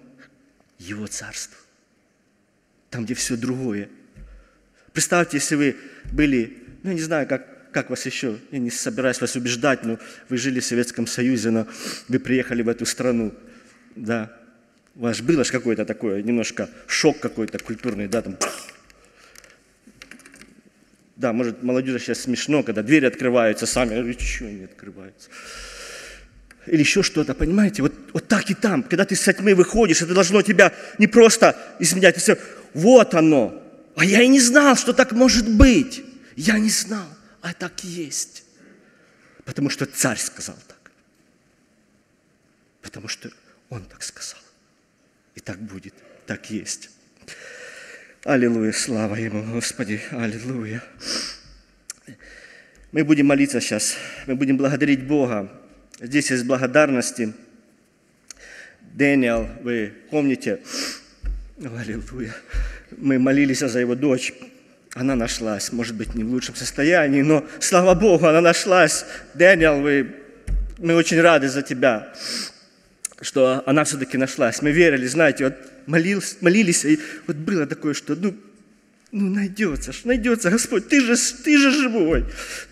[SPEAKER 7] Его царству. Там, где все другое. Представьте, если вы были, ну, я не знаю, как как вас еще, я не собираюсь вас убеждать, но вы жили в Советском Союзе, но вы приехали в эту страну, да, у вас было же какое-то такое, немножко шок какой-то культурный, да, там, да, может, молодежи сейчас смешно, когда двери открываются сами, говорю, что они открываются? Или еще что-то, понимаете? Вот, вот так и там, когда ты с тьмы выходишь, это должно тебя не просто изменять, все, вот оно. А я и не знал, что так может быть. Я не знал, а так и есть. Потому что царь сказал так. Потому что он так сказал. И так будет, так есть. Аллилуйя, слава Ему, Господи, аллилуйя. Мы будем молиться сейчас, мы будем благодарить Бога. Здесь есть благодарности. Дэниел, вы помните, аллилуйя, мы молились за его дочь. Она нашлась, может быть, не в лучшем состоянии, но, слава Богу, она нашлась. Дэниел, вы, мы очень рады за тебя, что она все-таки нашлась. Мы верили, знаете, вот молились, молились, и вот было такое, что, ну, ну, найдется, ж, найдется, Господь, ты же, ты же живой.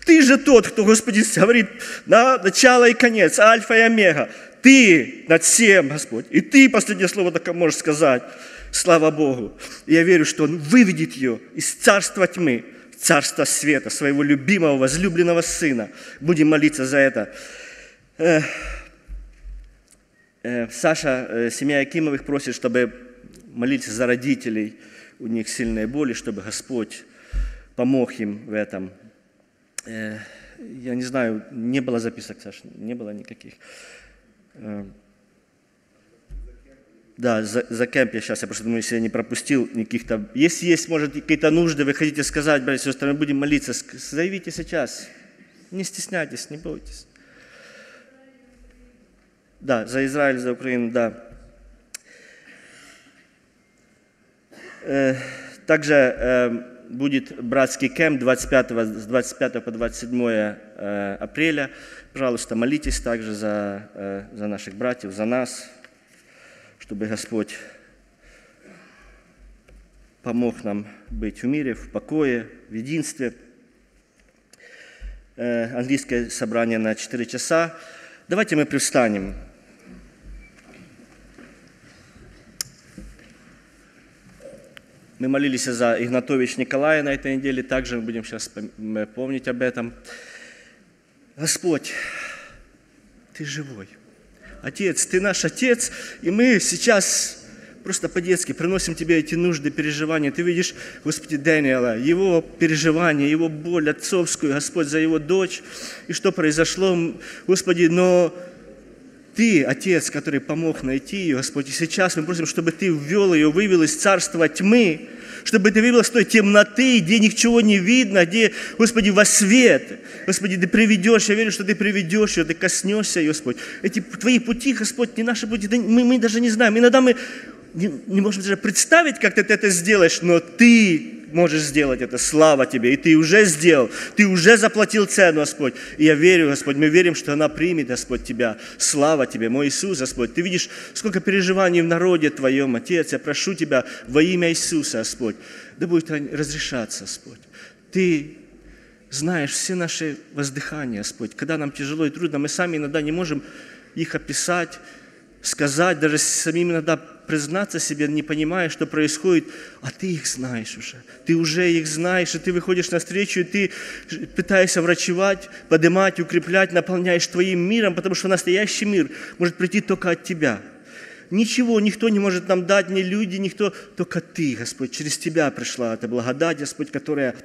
[SPEAKER 7] Ты же тот, кто, Господи, говорит, на начало и конец, альфа и омега. Ты над всем, Господь. И ты последнее слово только можешь сказать. Слава Богу. И я верю, что Он выведет ее из царства тьмы в царство света, своего любимого, возлюбленного Сына. Будем молиться за это. Саша, семья Якимовых просит, чтобы молиться за родителей. У них сильные боли, чтобы Господь помог им в этом. Я не знаю, не было записок, Саша, не было никаких. Да, за, за кемп я сейчас, я просто думаю, если я не пропустил никаких-то... Если есть, может, какие-то нужды, вы хотите сказать, братья и сестры, мы будем молиться, заявите сейчас. Не стесняйтесь, не бойтесь. Да, за Израиль, за Украину, да. Также будет братский кемп 25, с 25 по 27 апреля. Пожалуйста, молитесь также за, за наших братьев, за нас, чтобы Господь помог нам быть в мире, в покое, в единстве. Английское собрание на 4 часа. Давайте мы привстанем. Мы молились за Игнатович Николая на этой неделе, также мы будем сейчас помнить об этом. Господь, Ты живой. Отец, Ты наш Отец, и мы сейчас просто по-детски приносим Тебе эти нужды, переживания. Ты видишь, Господи, Дэниела, его переживания, его боль отцовскую, Господь, за его дочь, и что произошло, Господи, но ты, Отец, который помог найти ее, Господь, и сейчас мы просим, чтобы Ты ввел ее, вывел из царства тьмы, чтобы Ты вывел из той темноты, где ничего не видно, где, Господи, во свет. Господи, Ты приведешь, я верю, что Ты приведешь ее, Ты коснешься ее, Господь. Эти Твои пути, Господь, не наши пути, мы, мы даже не знаем. Иногда мы не, не можем даже представить, как Ты это сделаешь, но Ты можешь сделать это. Слава Тебе. И Ты уже сделал. Ты уже заплатил цену, Господь. И я верю, Господь, мы верим, что она примет, Господь, Тебя. Слава Тебе, мой Иисус, Господь. Ты видишь, сколько переживаний в народе Твоем, Отец. Я прошу Тебя во имя Иисуса, Господь. Да будет разрешаться, Господь. Ты знаешь все наши воздыхания, Господь. Когда нам тяжело и трудно, мы сами иногда не можем их описать, сказать, даже самим иногда признаться себе, не понимая, что происходит, а ты их знаешь уже. Ты уже их знаешь, и ты выходишь навстречу, и ты пытаешься врачевать, поднимать, укреплять, наполняешь твоим миром, потому что настоящий мир может прийти только от тебя. Ничего, никто не может нам дать, ни люди, никто, только Ты, Господь, через Тебя пришла эта благодать, Господь, которая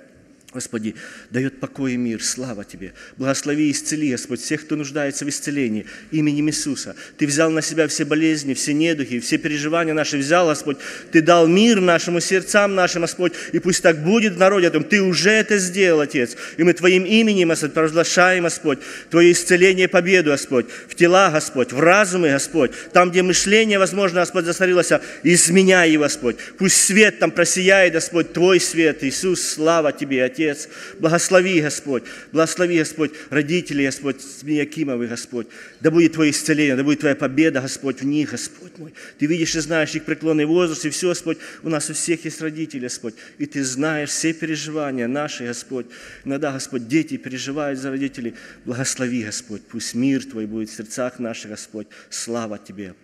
[SPEAKER 7] Господи, дает покой и мир, слава Тебе. Благослови и исцели, Господь, всех, кто нуждается в исцелении, именем Иисуса. Ты взял на себя все болезни, все недухи, все переживания наши взял, Господь. Ты дал мир нашему сердцам нашим, Господь, и пусть так будет в народе этом. Ты уже это сделал, Отец. И мы Твоим именем, Господь, провозглашаем, Господь, Твое исцеление и победу, Господь, в тела, Господь, в разумы, Господь, там, где мышление, возможно, Господь, засорилось, изменяй Господь. Пусть свет там просияет, Господь, Твой свет, Иисус, слава Тебе, Отец. Отец. Благослови, Господь, благослови, Господь, родителей, Господь, семьи Якимовы, Господь. Да будет Твое исцеление, да будет Твоя победа, Господь, в них, Господь мой. Ты видишь и знаешь их преклонный возраст, и все, Господь, у нас у всех есть родители, Господь. И Ты знаешь все переживания наши, Господь. Иногда, Господь, дети переживают за родителей. Благослови, Господь, пусть мир Твой будет в сердцах наших, Господь. Слава Тебе.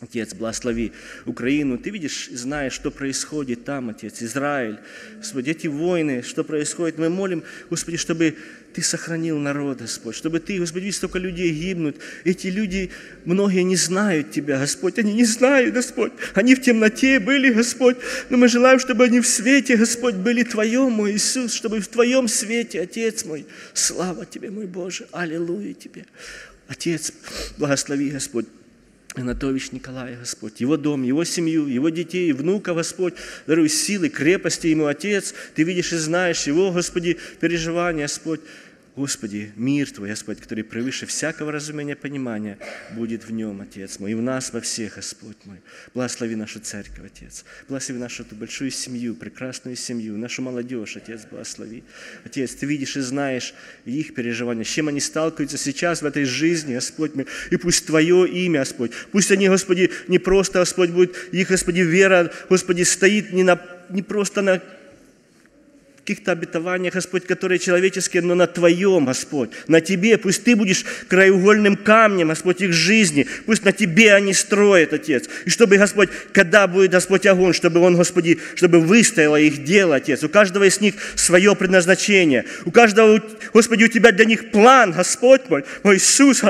[SPEAKER 7] Отец, благослови Украину. Ты видишь и знаешь, что происходит там, Отец, Израиль. Господи, эти войны, что происходит. Мы молим, Господи, чтобы Ты сохранил народ, Господь, чтобы Ты, Господи, видишь, столько людей гибнут. Эти люди, многие не знают Тебя, Господь, они не знают, Господь. Они в темноте были, Господь, но мы желаем, чтобы они в свете, Господь, были Твоем, мой Иисус, чтобы в Твоем свете, Отец мой. Слава Тебе, мой Боже, аллилуйя Тебе. Отец, благослови, Господь, Анатович Николая, Господь, его дом, его семью, его детей, внука, Господь, даруй силы, крепости ему, Отец, Ты видишь и знаешь его, Господи, переживания, Господь. Господи, мир Твой, Господь, который превыше всякого разумения, понимания, будет в нем, Отец мой, и в нас во всех, Господь мой. Благослови нашу церковь, Отец. Благослови нашу эту большую семью, прекрасную семью, нашу молодежь, Отец, благослови. Отец, Ты видишь и знаешь их переживания, с чем они сталкиваются сейчас в этой жизни, Господь мой. И пусть Твое имя, Господь, пусть они, Господи, не просто, Господь, будет, их, Господи, вера, Господи, стоит не, на, не просто на каких-то обетованиях, Господь, которые человеческие, но на Твоем, Господь, на Тебе. Пусть Ты будешь краеугольным камнем, Господь, их жизни. Пусть на Тебе они строят, Отец. И чтобы, Господь, когда будет, Господь, огонь, чтобы Он, Господи, чтобы выстояло их дело, Отец. У каждого из них свое предназначение. У каждого, Господи, у Тебя для них план, Господь мой. Мой Иисус,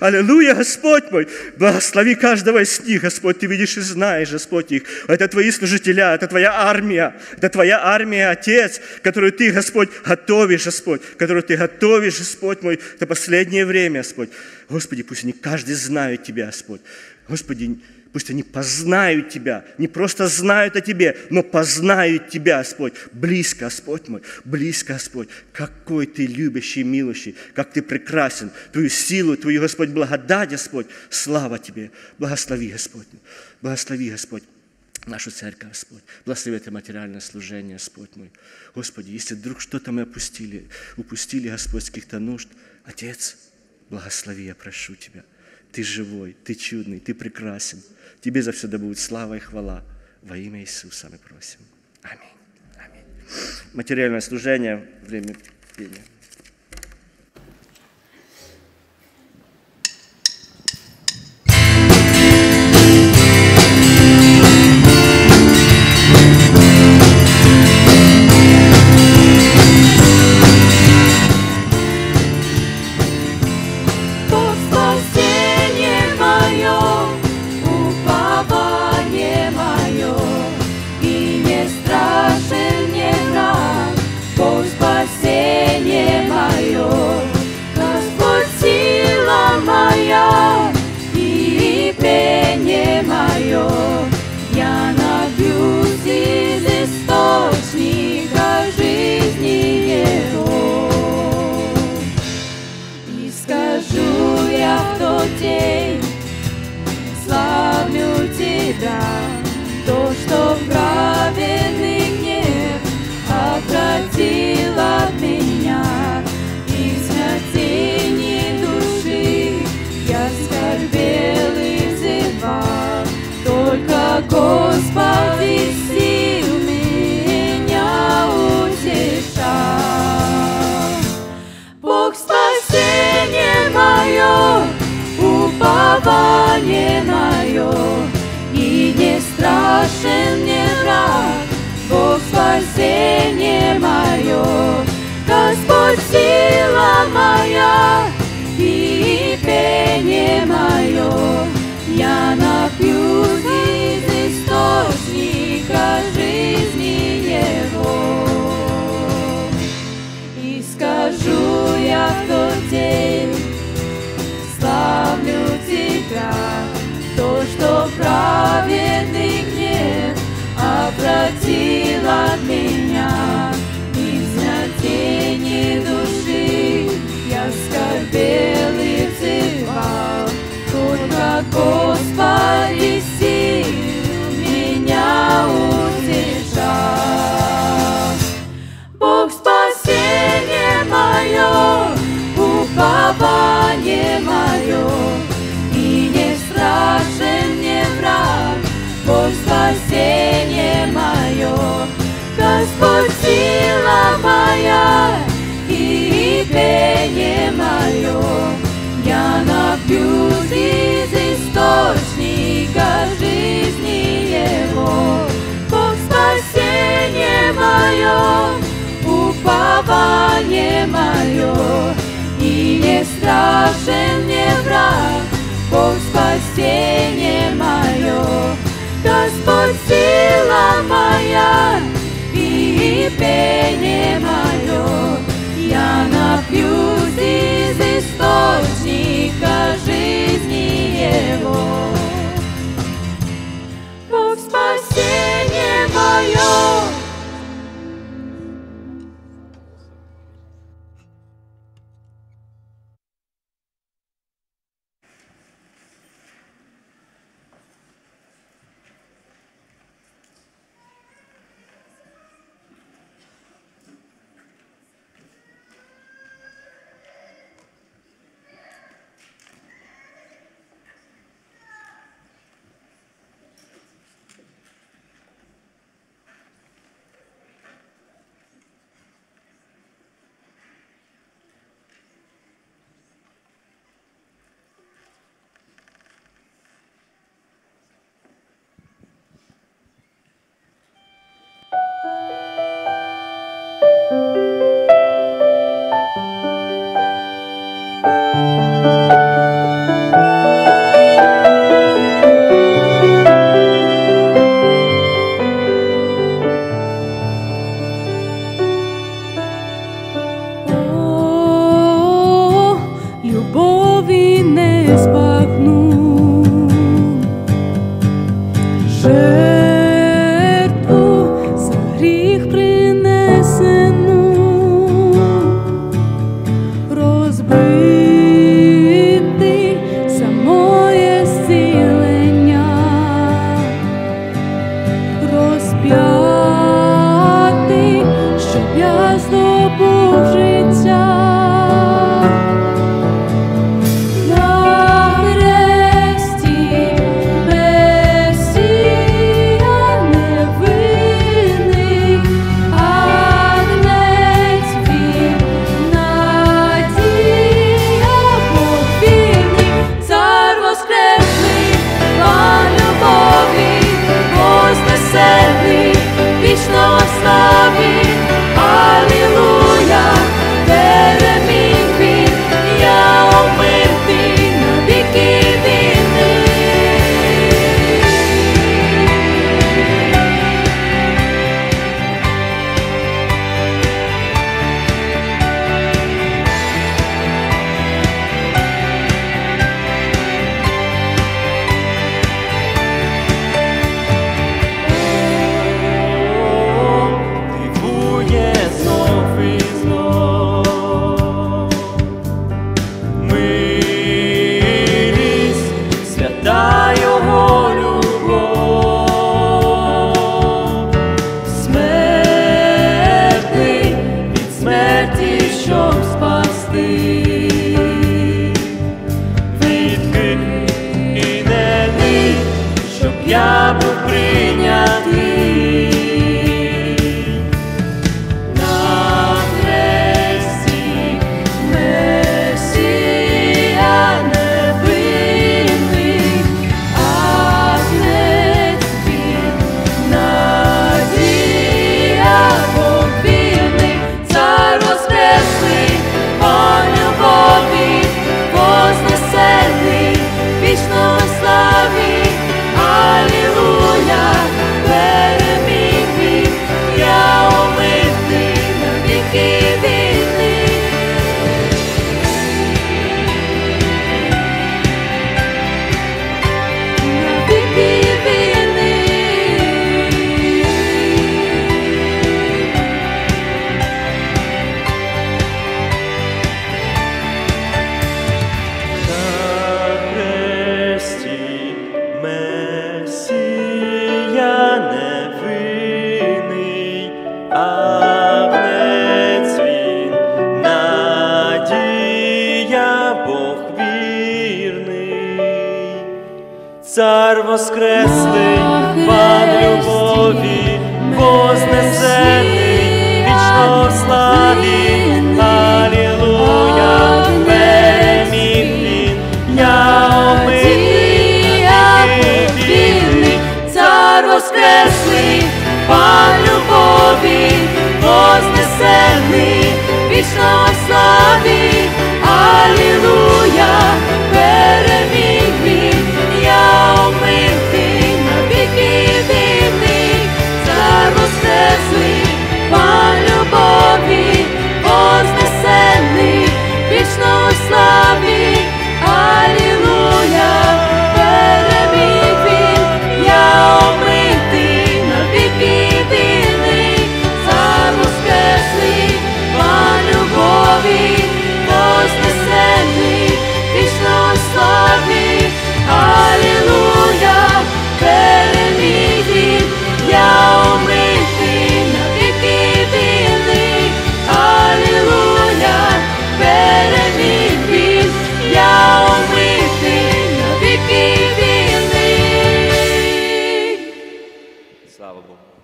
[SPEAKER 7] аллилуйя, Господь мой. Благослови каждого из них, Господь, Ты видишь и знаешь, Господь, их. Это Твои служителя, это Твоя армия. Это Твоя армия, Отец, которую Ты, Господь, готовишь, Господь, которую Ты готовишь, Господь мой, это последнее время, Господь. Господи, пусть они каждый знают Тебя, Господь. Господи, пусть они познают Тебя, не просто знают о Тебе, но познают Тебя, Господь, близко, Господь мой, близко, Господь, какой Ты любящий, милующий, как Ты прекрасен, Твою силу, Твою, Господь, благодать, Господь, слава Тебе, благослови, Господь, благослови, Господь, нашу церковь, Господь. Благослови это материальное служение, Господь мой. Господи, если вдруг что-то мы опустили, упустили, Господь, каких-то нужд, Отец, благослови, я прошу Тебя. Ты живой, Ты чудный, Ты прекрасен. Тебе за все да будет слава и хвала. Во имя Иисуса мы просим. Аминь. Аминь. Материальное служение, время пения.
[SPEAKER 2] Мое, и не страшен мне враг. Бог спасение мое, Господь сила моя и пение мое. Я напьюсь из источника жизни Его. И скажу я в тот день, славлю Тебя, то, что праведный гнев отвратил от меня. И в души я скорбел и взывал, только Господи сил меня утешал. спасение мое, Господь сила моя и пение мое. Я напьюсь из источника жизни Его, Бог спасение мое, упование мое, и не страшен мне враг, Бог спасение мое. Господь сила моя и пение мое, я напьюсь из источника жизни Его. Бог спасение мое,
[SPEAKER 8] Слава Богу.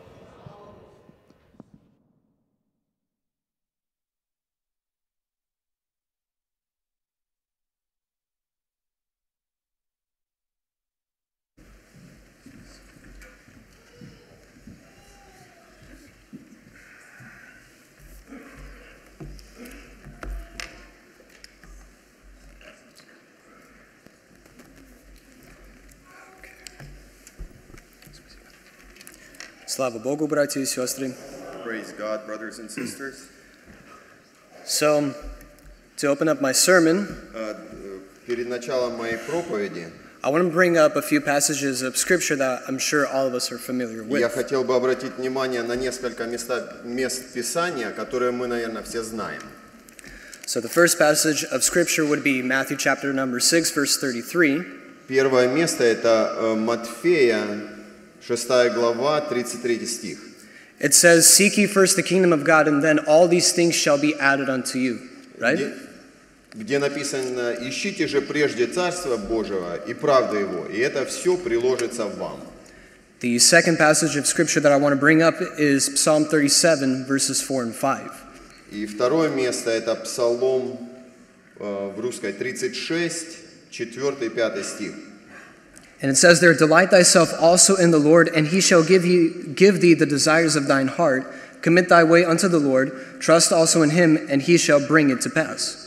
[SPEAKER 9] Слава Богу, братья и сестры.
[SPEAKER 10] Praise God, brothers and sisters.
[SPEAKER 9] So, to open up my sermon,
[SPEAKER 10] Э, Перед началом моей проповеди
[SPEAKER 9] I want to bring up a few passages of scripture that I'm sure all of us are familiar
[SPEAKER 10] я
[SPEAKER 9] with.
[SPEAKER 10] хотел бы обратить внимание на несколько места, мест Писания, которые мы, наверное, все знаем.
[SPEAKER 9] So, the first passage of scripture would be Matthew chapter number 6, verse 33.
[SPEAKER 10] Первое место – это э, Матфея, 6 глава, 33 стих.
[SPEAKER 9] It says, Seek ye first the kingdom of God, and then all these things shall be added unto you. Right?
[SPEAKER 10] Где, написано «Ищите же прежде Царство Божьего и правду Его, и это все приложится вам».
[SPEAKER 9] The second passage of scripture that I want to bring up is Psalm 37, verses 4 and 5.
[SPEAKER 10] И второе место – это Псалом э, в русской 36, 4 и 5 стих.
[SPEAKER 9] And it says there, Delight thyself also in the Lord, and he shall give, you, give thee the desires of thine heart. Commit thy way unto the Lord. Trust also in him, and he shall bring it to pass.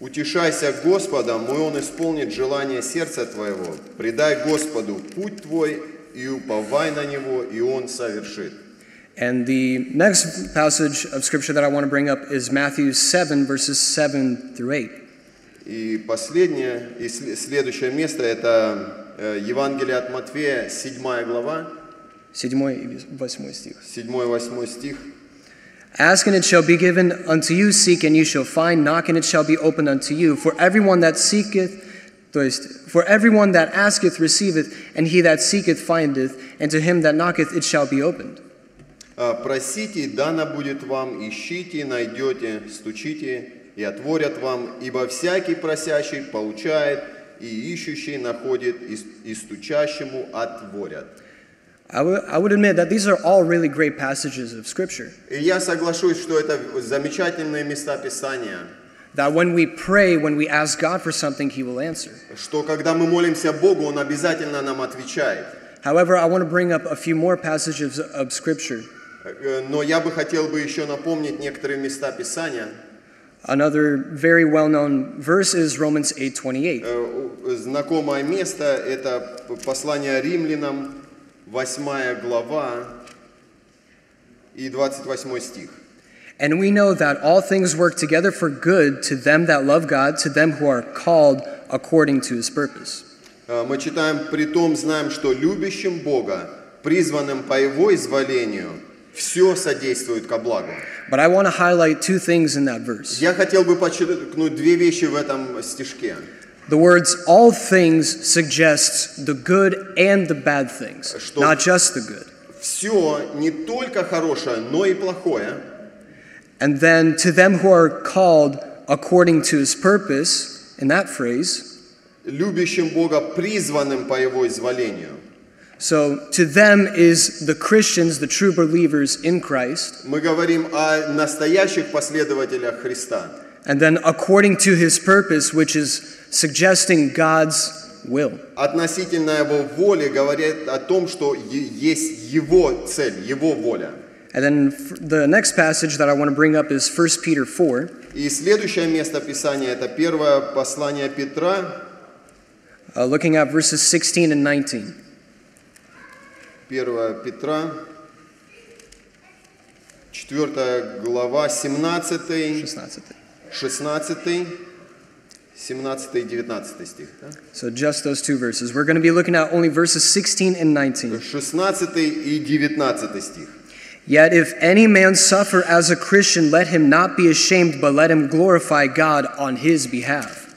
[SPEAKER 10] Утешайся Господом, и Он исполнит желание сердца твоего. Предай Господу путь твой, и уповай на Него, и Он совершит.
[SPEAKER 9] And the next passage of scripture that I want to bring up is Matthew 7, verses 7 through 8.
[SPEAKER 10] И последнее, и сле- следующее место – это э, Евангелие от Матфея, 7 глава,
[SPEAKER 9] 7 и 8 стих.
[SPEAKER 10] 7-8 стих.
[SPEAKER 9] Ask and it shall be given unto you, seek and you shall find, knock and it shall be opened unto you. For everyone that seeketh, то есть, for everyone that asketh receiveth, and he that seeketh findeth, and to him that knocketh it shall be opened.
[SPEAKER 10] А, «Просите, и дано будет вам, ищите, и найдете, стучите, и отворят вам, ибо всякий просящий получает, и ищущий находит, и, стучащему отворят».
[SPEAKER 9] I would, I would admit that these are all really great passages of Scripture.
[SPEAKER 10] И я соглашусь, что это замечательные места Писания,
[SPEAKER 9] That when we pray, when we ask God for something, He will answer.
[SPEAKER 10] что когда мы молимся Богу, Он обязательно нам отвечает.
[SPEAKER 9] However, I want to bring up a few more passages of Scripture.
[SPEAKER 10] Э, Но я бы хотел бы еще напомнить некоторые места Писания.
[SPEAKER 9] Another very well-known verse is Romans 8:28.
[SPEAKER 10] Э, у- Знакомое место – это послание римлянам, 8 глава и 28 стих.
[SPEAKER 9] And we know that all things work together for good to them that love God, to them who are called according to his purpose.
[SPEAKER 10] Э, Мы читаем, «Притом знаем, что любящим Бога, призванным по Его изволению, все содействует ко благу».
[SPEAKER 9] But I want to highlight two things in that verse.
[SPEAKER 10] Я хотел бы подчеркнуть две вещи в этом стишке.
[SPEAKER 9] The words all things suggests the good and the bad things,
[SPEAKER 10] Что-
[SPEAKER 9] not just the good.
[SPEAKER 10] Все не только хорошее, но и плохое.
[SPEAKER 9] And then to them who are called according to his purpose, in that phrase,
[SPEAKER 10] Любящим Бога, призванным по Его изволению.
[SPEAKER 9] So to them is the Christians, the true believers in Christ.
[SPEAKER 10] Мы говорим о настоящих последователях Христа.
[SPEAKER 9] And then according to his purpose, which is suggesting God's will.
[SPEAKER 10] Относительно его воли говорит о том, что е- есть его цель, его воля.
[SPEAKER 9] And then f- the next passage that I want to bring up is 1 Peter 4,
[SPEAKER 10] И следующее место Писания – это первое послание Петра,
[SPEAKER 9] uh, looking at verses 16 and 19.
[SPEAKER 10] 1 Петра, 4 глава, 17,
[SPEAKER 9] 16.
[SPEAKER 10] 16, 17 и 19 стих. да?
[SPEAKER 9] So just those two verses. We're going to be looking at only verses 16 and 19.
[SPEAKER 10] 16 и 19 стих.
[SPEAKER 9] Yet if any man suffer as a Christian, let him not be ashamed, but let him glorify God on his behalf.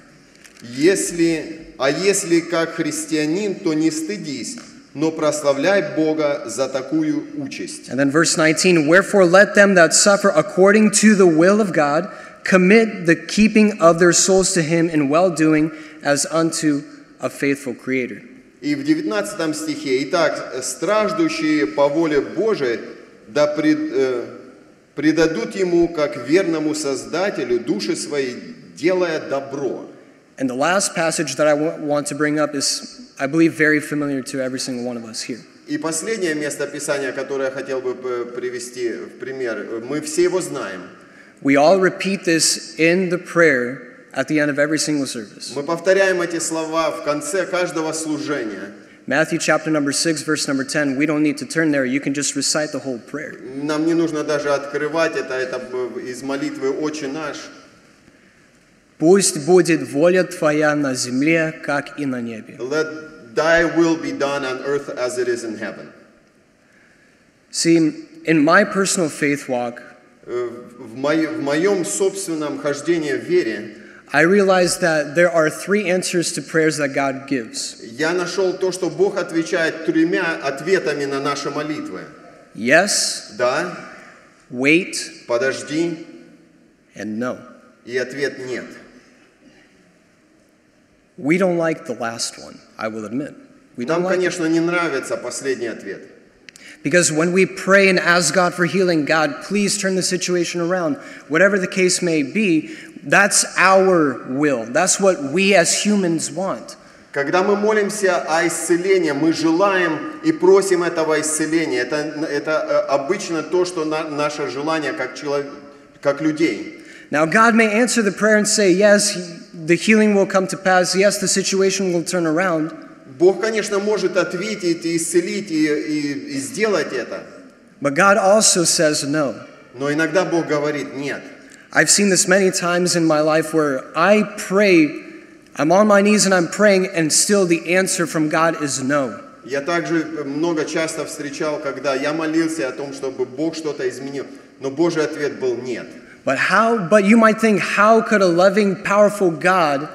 [SPEAKER 10] Если, а если как христианин, то не стыдись, но прославляй Бога за такую участь.
[SPEAKER 9] And then verse 19 Wherefore let them that suffer according to the will of God commit the keeping of their souls to him in well doing as unto a faithful Creator.
[SPEAKER 10] И в 19 стихе, «Итак, страждущие по воле Божией да пред- э, предадут Ему, как верному Создателю, души свои, делая добро».
[SPEAKER 9] And the last passage that I wa- want to bring up is, I believe, very familiar to every single one of us here.
[SPEAKER 10] И последнее место Писания, которое я хотел бы п- привести в пример, мы все его знаем.
[SPEAKER 9] We all repeat this in the prayer at the end of every single service.
[SPEAKER 10] Мы повторяем эти слова в конце каждого служения.
[SPEAKER 9] Matthew chapter number 6, verse number 10, we don't need to turn there. You can just recite the whole prayer.
[SPEAKER 10] Нам не нужно даже открывать это, это из молитвы «Отче наш».
[SPEAKER 9] Пусть будет воля Твоя на земле, как и на небе.
[SPEAKER 10] Let thy will be done on earth as it is in heaven.
[SPEAKER 9] See, in my personal faith walk,
[SPEAKER 10] Э, В, мо- в моем собственном хождении в вере
[SPEAKER 9] I realized that there are three answers to prayers that God gives
[SPEAKER 10] я нашел то, что Бог отвечает тремя ответами на наши молитвы.
[SPEAKER 9] yes,
[SPEAKER 10] Да,
[SPEAKER 9] wait,
[SPEAKER 10] подожди,
[SPEAKER 9] and no.
[SPEAKER 10] и ответ нет.
[SPEAKER 9] We don't like the last one, I will admit. We don't
[SPEAKER 10] Нам,
[SPEAKER 9] like it.
[SPEAKER 10] конечно, не нравится последний ответ.
[SPEAKER 9] Because when we pray and ask God for healing, God, please turn the situation around, whatever the case may be, that's our will. That's what we as humans want.
[SPEAKER 10] Когда мы молимся о исцелении, мы желаем и просим этого исцеления. Это, это э, обычно то, что на- наше желание как, чело- как людей.
[SPEAKER 9] Now, God may answer the prayer and say, yes, the healing will come to pass. Yes, the situation will turn around.
[SPEAKER 10] Бог, конечно, может ответить и исцелить и, и- и сделать это.
[SPEAKER 9] But God also says no.
[SPEAKER 10] Но иногда Бог говорит нет.
[SPEAKER 9] I've seen this many times in my life where I pray, I'm on my knees and I'm praying, and still the answer from God is no.
[SPEAKER 10] Я также много часто встречал, когда я молился о том, чтобы Бог что-то изменил, но Божий ответ был нет.
[SPEAKER 9] But how, but you might think, how could a loving, powerful God,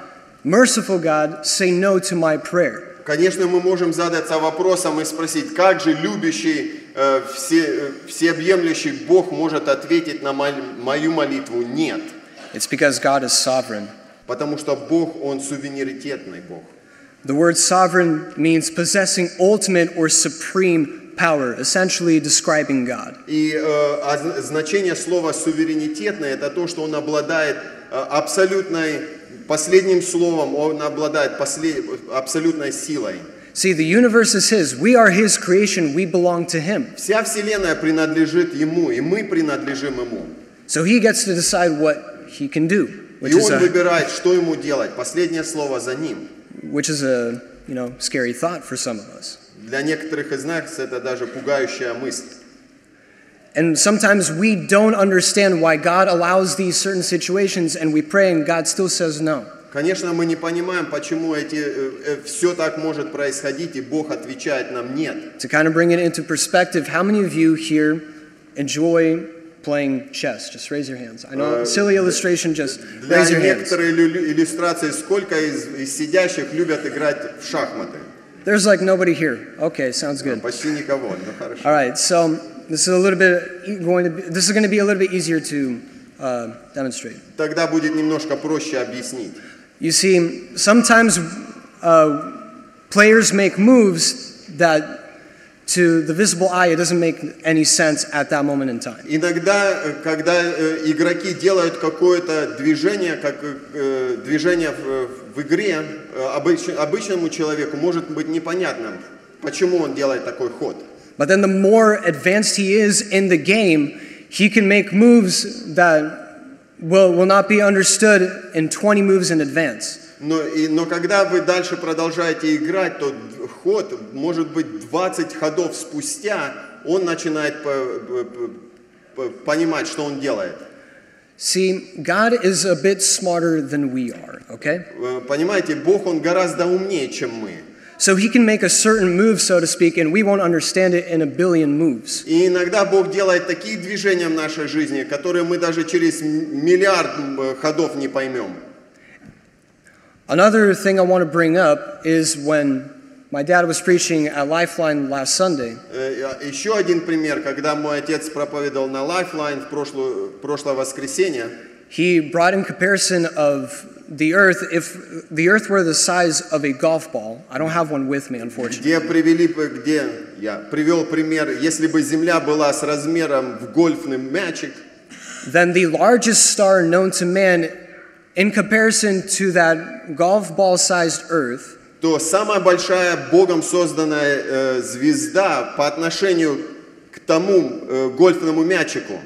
[SPEAKER 9] merciful God, say no to my prayer?
[SPEAKER 10] Конечно, мы можем задаться вопросом и спросить, как же любящий, э, все, э, всеобъемлющий Бог может ответить на мол- мою молитву «нет».
[SPEAKER 9] It's because God is sovereign.
[SPEAKER 10] Потому что Бог, Он суверенитетный Бог.
[SPEAKER 9] The word sovereign means possessing ultimate or supreme power, essentially describing God.
[SPEAKER 10] И э, зн- значение слова суверенитетный это то, что он обладает э, абсолютной последним словом, он обладает после- абсолютной силой.
[SPEAKER 9] See, the universe is His. We are His creation. We belong to Him.
[SPEAKER 10] Вся вселенная принадлежит Ему, и мы принадлежим Ему.
[SPEAKER 9] So He gets to decide what He can do,
[SPEAKER 10] И Он выбирает, что Ему делать. Последнее слово за Ним.
[SPEAKER 9] which is a you know scary thought for some of us.
[SPEAKER 10] Для некоторых из нас это даже пугающая мысль.
[SPEAKER 9] And sometimes we don't understand why God allows these certain situations, and we pray, and God still says no.
[SPEAKER 10] Конечно, мы не понимаем, почему эти, все так может происходить, и Бог отвечает нам «нет».
[SPEAKER 9] To kind of bring it into perspective, how many of you here enjoy playing chess? Just raise your hands. I know,
[SPEAKER 10] Uh,
[SPEAKER 9] silly illustration, just
[SPEAKER 10] Для
[SPEAKER 9] raise your hands.
[SPEAKER 10] некоторых иллю- иллюстраций, сколько из, из сидящих любят играть в шахматы?
[SPEAKER 9] There's like nobody here. Okay, sounds good.
[SPEAKER 10] Почти никого, ну хорошо.
[SPEAKER 9] All right, so this is a little bit e- going to be, this is going to be a little bit easier to uh, demonstrate.
[SPEAKER 10] Тогда будет немножко проще объяснить.
[SPEAKER 9] You see, sometimes uh, players make moves that To the visible eye, it doesn't make any sense at that moment in time.
[SPEAKER 10] Иногда, э, когда э, игроки делают какое-то движение, как э, э, движение в, в игре, э, обыч- обычному человеку может быть непонятным, почему он делает такой ход.
[SPEAKER 9] But then the more advanced he is in the game, he can make moves that will, will not be understood in 20 moves in advance.
[SPEAKER 10] Но, и, но когда вы дальше продолжаете играть, то ход, может быть, 20 ходов спустя, он начинает по- по- по- понимать, что он делает.
[SPEAKER 9] See, God is a bit smarter than we are, okay?
[SPEAKER 10] Э, Понимаете, Бог, Он гораздо умнее, чем мы.
[SPEAKER 9] So he can make a certain move, so to speak, and we won't understand it in a billion moves.
[SPEAKER 10] И иногда Бог делает такие движения в нашей жизни, которые мы даже через м- миллиард м, ходов не поймем.
[SPEAKER 9] Another thing I want to bring up is when my dad was preaching at Lifeline last Sunday,
[SPEAKER 10] Э, Еще один пример, когда мой отец проповедовал на Lifeline в прошлую- прошлое воскресенье,
[SPEAKER 9] he brought in comparison of the earth if the earth were the size of a golf ball i don't have one with me unfortunately
[SPEAKER 10] где привели, п- где я привел пример, если бы Земля была с размером в гольфный мячик,
[SPEAKER 9] then the largest star known to man in comparison to that golf ball sized earth
[SPEAKER 10] То самая большая Богом созданная э, звезда по отношению к тому э, гольфному мячику,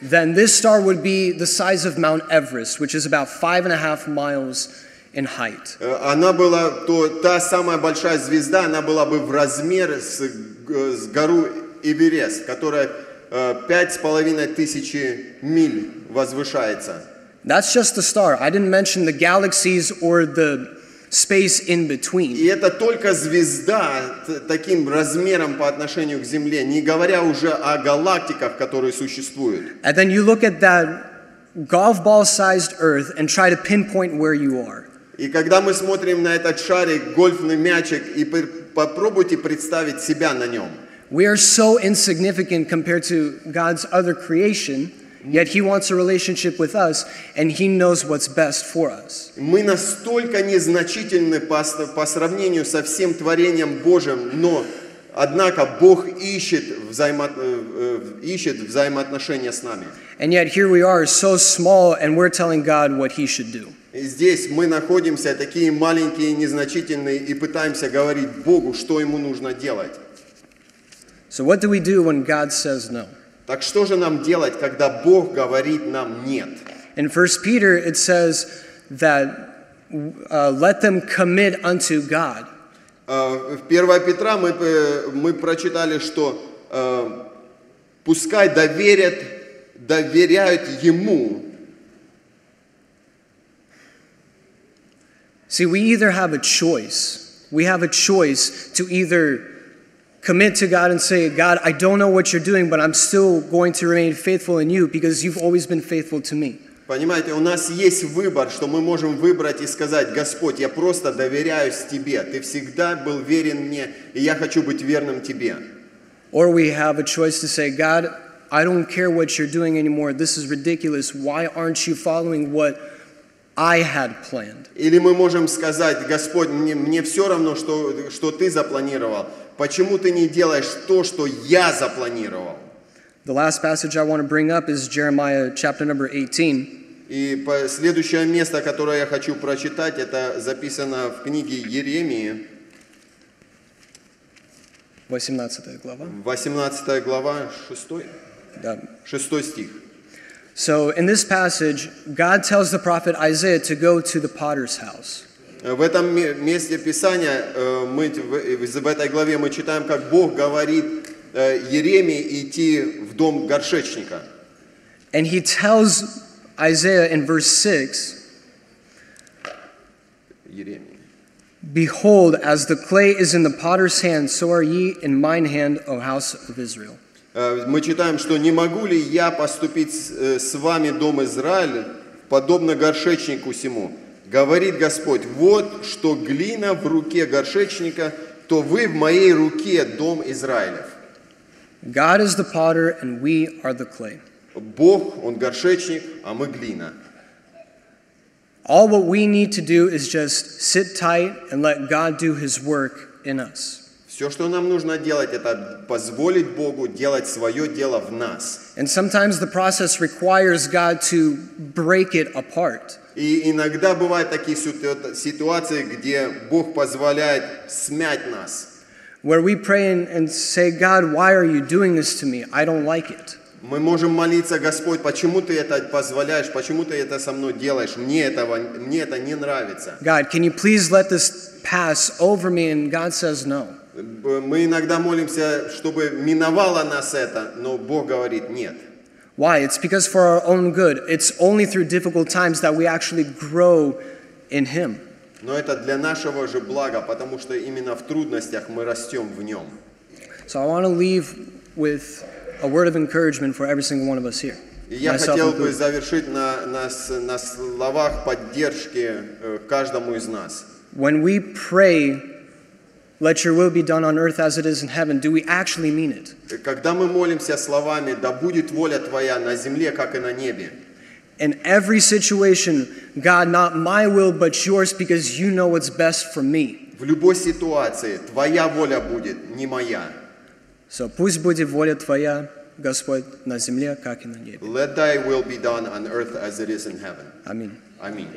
[SPEAKER 9] then this star would be the size of mount everest which is about five and a half miles in height.
[SPEAKER 10] Э, она была, то та самая большая звезда, она была бы в размер с, г- с гору Эверест, которая э, пять с половиной тысячи миль возвышается.
[SPEAKER 9] that's just the star. I didn't mention the galaxies or the space in between
[SPEAKER 10] И это только звезда т- таким размером по отношению к Земле, не говоря уже о галактиках, которые существуют.
[SPEAKER 9] And then you look at that golf ball sized earth and try to pinpoint where you are.
[SPEAKER 10] И когда мы смотрим на этот шарик, гольфный мячик, и пр- попробуйте представить себя на нем.
[SPEAKER 9] We are so insignificant compared to God's other creation, yet He wants a relationship with us and He knows what's best for us.
[SPEAKER 10] Мы настолько незначительны по, с- по сравнению со всем творением Божьим, но однако Бог ищет, взаимо- э, э, ищет взаимоотношения с нами.
[SPEAKER 9] And yet here we are, so small, and we're telling God what He should do.
[SPEAKER 10] И здесь мы находимся такие маленькие, незначительные, и пытаемся говорить Богу, что Ему нужно делать.
[SPEAKER 9] So, what do we do when God says no?
[SPEAKER 10] Так что же нам делать, когда Бог говорит нам «нет»?
[SPEAKER 9] In 1 Peter, it says that uh, let them commit unto God.
[SPEAKER 10] Э, В 1 Петра мы, э, мы прочитали, что э, пускай доверят, доверяют Ему.
[SPEAKER 9] See, we either have a choice. We have a choice to either commit to God and say, God, I don't know what you're doing, but I'm still going to remain faithful in you because you've always been faithful to me.
[SPEAKER 10] Понимаете, у нас есть выбор, что мы можем выбрать и сказать, Господь, я просто доверяюсь Тебе, Ты всегда был верен мне, и я хочу быть верным Тебе.
[SPEAKER 9] Or we have a choice to say, God, I don't care what you're doing anymore. This is ridiculous. Why aren't you following what I had planned?
[SPEAKER 10] Или мы можем сказать, Господь, мне, мне все равно, что, что Ты запланировал, почему Ты не делаешь то, что я запланировал?
[SPEAKER 9] The last passage I want to bring up is Jeremiah chapter number 18.
[SPEAKER 10] И следующее место, которое я хочу прочитать, это записано в книге Еремии,
[SPEAKER 9] 18 глава.
[SPEAKER 10] 18 глава, 6,
[SPEAKER 9] Да.
[SPEAKER 10] 6 стих.
[SPEAKER 9] So, in this passage, God tells the prophet Isaiah to go to the potter's house.
[SPEAKER 10] В этом ме- месте Писания, э, мы, в в этой главе мы читаем, как Бог говорит э, Еремии идти в дом горшечника.
[SPEAKER 9] And he tells Isaiah in verse 6
[SPEAKER 10] Еремии.
[SPEAKER 9] Behold, as the clay is in the potter's hand, so are ye in mine hand, O house of Israel.
[SPEAKER 10] Э, Мы читаем, что «Не могу ли я поступить с э, вами, дом Израиля, подобно горшечнику сему?» Говорит Господь, «Вот что глина в руке горшечника, то вы в моей руке, дом Израилев».
[SPEAKER 9] God is the potter, and we are the clay.
[SPEAKER 10] Бог, Он горшечник, а мы глина.
[SPEAKER 9] All what we need to do is just sit tight and let God do his work in us.
[SPEAKER 10] Все, что нам нужно делать, это позволить Богу делать свое дело в нас.
[SPEAKER 9] And sometimes the process requires God to break it apart.
[SPEAKER 10] И иногда бывают такие ситу- ситуации, где Бог позволяет смять нас.
[SPEAKER 9] Where we pray and, and say, God, why are you doing this to me? I don't like it.
[SPEAKER 10] Мы можем молиться, Господь, почему ты это позволяешь, почему ты это со мной делаешь, мне, этого, мне это не нравится.
[SPEAKER 9] God, can you please let this pass over me? And God says, no.
[SPEAKER 10] Мы иногда молимся, чтобы миновало нас это, но Бог говорит нет.
[SPEAKER 9] Why? It's because for our own good. It's only through difficult times that we actually grow in Him.
[SPEAKER 10] Но это для нашего же блага, потому что именно в трудностях мы растем в нем.
[SPEAKER 9] So I want to leave with a word of encouragement for every single one of us here.
[SPEAKER 10] И я хотел бы завершить на, на, на словах поддержки э, каждому из нас.
[SPEAKER 9] When we pray, let your will be done on earth as it is in heaven, do we actually mean it?
[SPEAKER 10] Когда мы молимся словами «Да будет воля Твоя на земле, как и на небе»,
[SPEAKER 9] In every situation, God, not my will, but yours, because you know what's best for me.
[SPEAKER 10] в любой ситуации Твоя воля будет, не моя.
[SPEAKER 9] So пусть будет воля Твоя, Господь, на земле, как и на небе.
[SPEAKER 10] Let Thy will be done on earth as it is in heaven.
[SPEAKER 9] Аминь.
[SPEAKER 10] Аминь.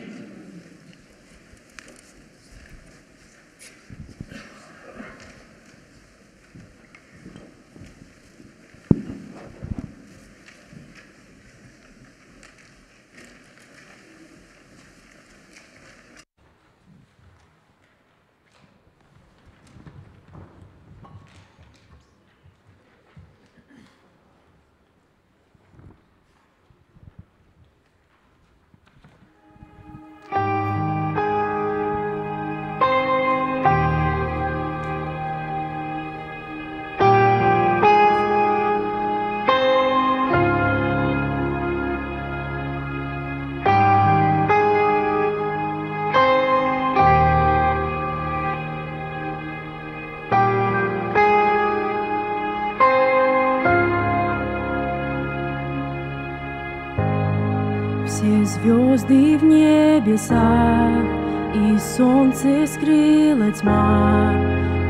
[SPEAKER 2] Небесах и солнце скрыла тьма,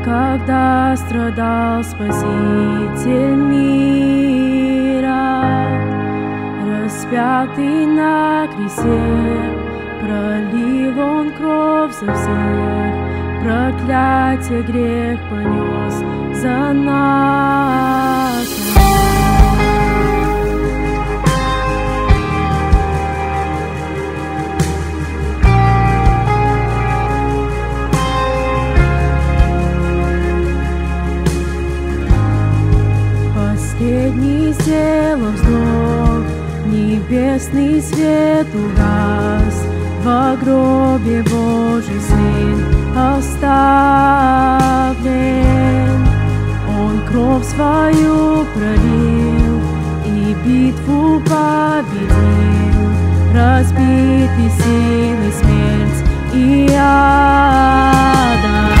[SPEAKER 2] когда страдал Спаситель мира, распятый на кресте, пролил он кровь за всех, проклятие грех понес за нас. Небесный свет угас, во гробе Божий Сын оставлен. Он кровь свою пролил и битву победил, разбитый силы смерть и ада.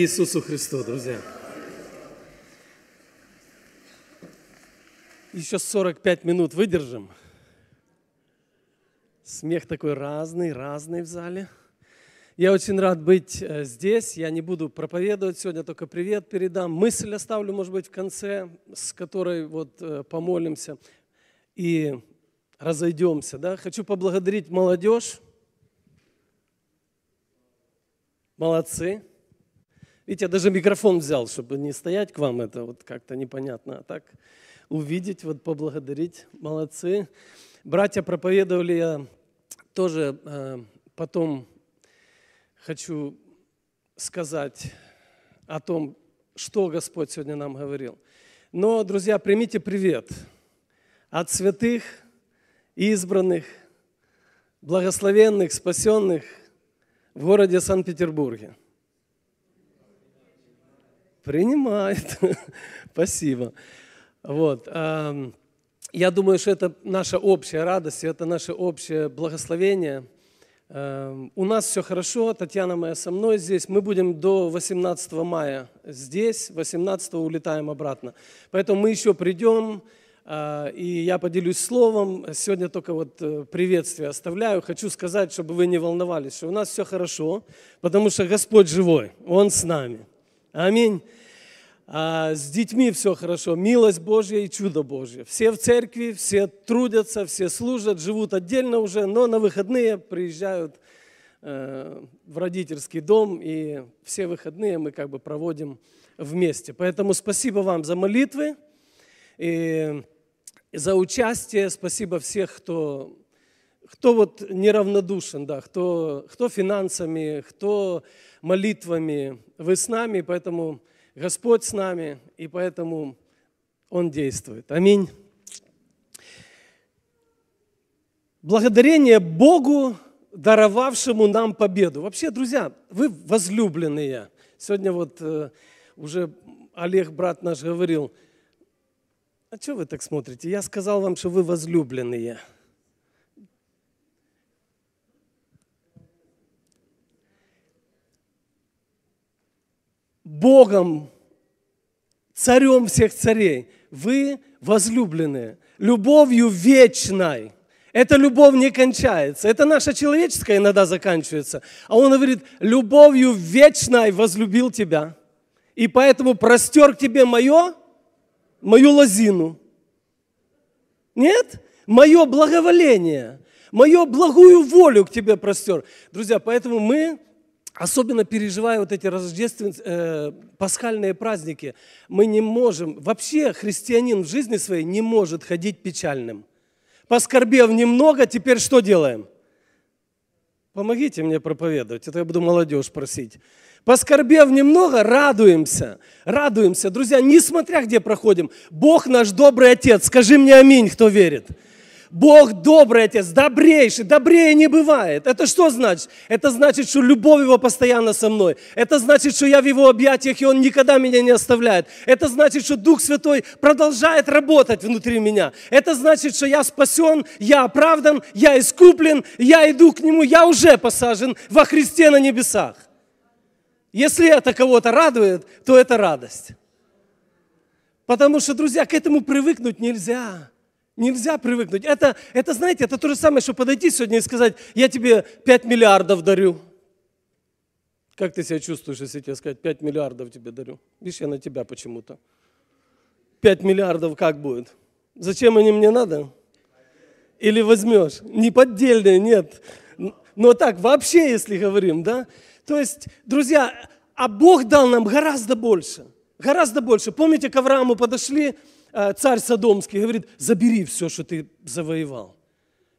[SPEAKER 11] Иисусу Христу, друзья! Еще 45 минут выдержим. Смех такой разный, разный в зале. Я очень рад быть э, здесь. Я не буду проповедовать сегодня, только привет передам. Мысль оставлю, может быть, в конце, с которой вот э, помолимся и разойдемся. Да? Хочу поблагодарить молодежь. Молодцы. Видите, я даже микрофон взял, чтобы не стоять к вам, это вот как-то непонятно, а так увидеть, вот поблагодарить. Молодцы. Братья проповедовали, я тоже э, потом хочу сказать о том, что Господь сегодня нам говорил. Но, друзья, примите привет от святых, избранных, благословенных, спасенных в городе Санкт-Петербурге. Принимает. Спасибо. Вот. Я думаю, что это наша общая радость, это наше общее благословение. У нас все хорошо, Татьяна моя со мной здесь. Мы будем до 18 мая здесь, 18 улетаем обратно. Поэтому мы еще придем, а, и я поделюсь словом. Сегодня только вот э, приветствие оставляю. Хочу сказать, чтобы вы не волновались, что у нас все хорошо, потому что Господь живой, Он с нами. Аминь. А с детьми все хорошо, милость Божья и чудо Божье. Все в церкви, все трудятся, все служат, живут отдельно уже, но на выходные приезжают э, в родительский дом, и все выходные мы как бы проводим вместе. Поэтому спасибо вам за молитвы и за участие, спасибо всех, кто кто вот неравнодушен, да, кто, кто финансами, кто молитвами, вы с нами, поэтому Господь с нами, и поэтому Он действует. Аминь. Благодарение Богу, даровавшему нам победу. Вообще, друзья, вы возлюбленные. Сегодня вот э, уже Олег, брат наш, говорил, а что вы так смотрите? Я сказал вам, что вы возлюбленные. Богом, царем всех царей, вы возлюбленные, любовью вечной. Эта любовь не кончается. Это наша человеческая иногда заканчивается. А он говорит, любовью вечной возлюбил тебя. И поэтому простер к тебе мое, мою лозину. Нет? Мое благоволение, мою благую волю к тебе простер. Друзья, поэтому мы особенно переживая вот эти рождественские, э, пасхальные праздники, мы не можем, вообще христианин в жизни своей не может ходить печальным. Поскорбев немного, теперь что делаем? Помогите мне проповедовать, это я буду молодежь просить. Поскорбев немного, радуемся, радуемся. Друзья, несмотря где проходим, Бог наш добрый Отец, скажи мне аминь, кто верит. Бог добрый Отец, добрейший, добрее не бывает. Это что значит? Это значит, что любовь Его постоянно со мной. Это значит, что я в Его объятиях, и Он никогда меня не оставляет. Это значит, что Дух Святой продолжает работать внутри меня. Это значит, что я спасен, я оправдан, я искуплен, я иду к Нему, я уже посажен во Христе на небесах. Если это кого-то радует, то это радость. Потому что, друзья, к этому привыкнуть нельзя. Нельзя привыкнуть. Это, это, знаете, это то же самое, что подойти сегодня и сказать, я тебе 5 миллиардов дарю. Как ты себя чувствуешь, если тебе сказать, 5 миллиардов тебе дарю? Видишь, я на тебя почему-то. 5 миллиардов как будет? Зачем они мне надо? Или возьмешь? Не поддельные, нет. Но так, вообще, если говорим, да? То есть, друзья, а Бог дал нам гораздо больше. Гораздо больше. Помните, к Аврааму подошли, царь Содомский говорит, забери все, что ты завоевал.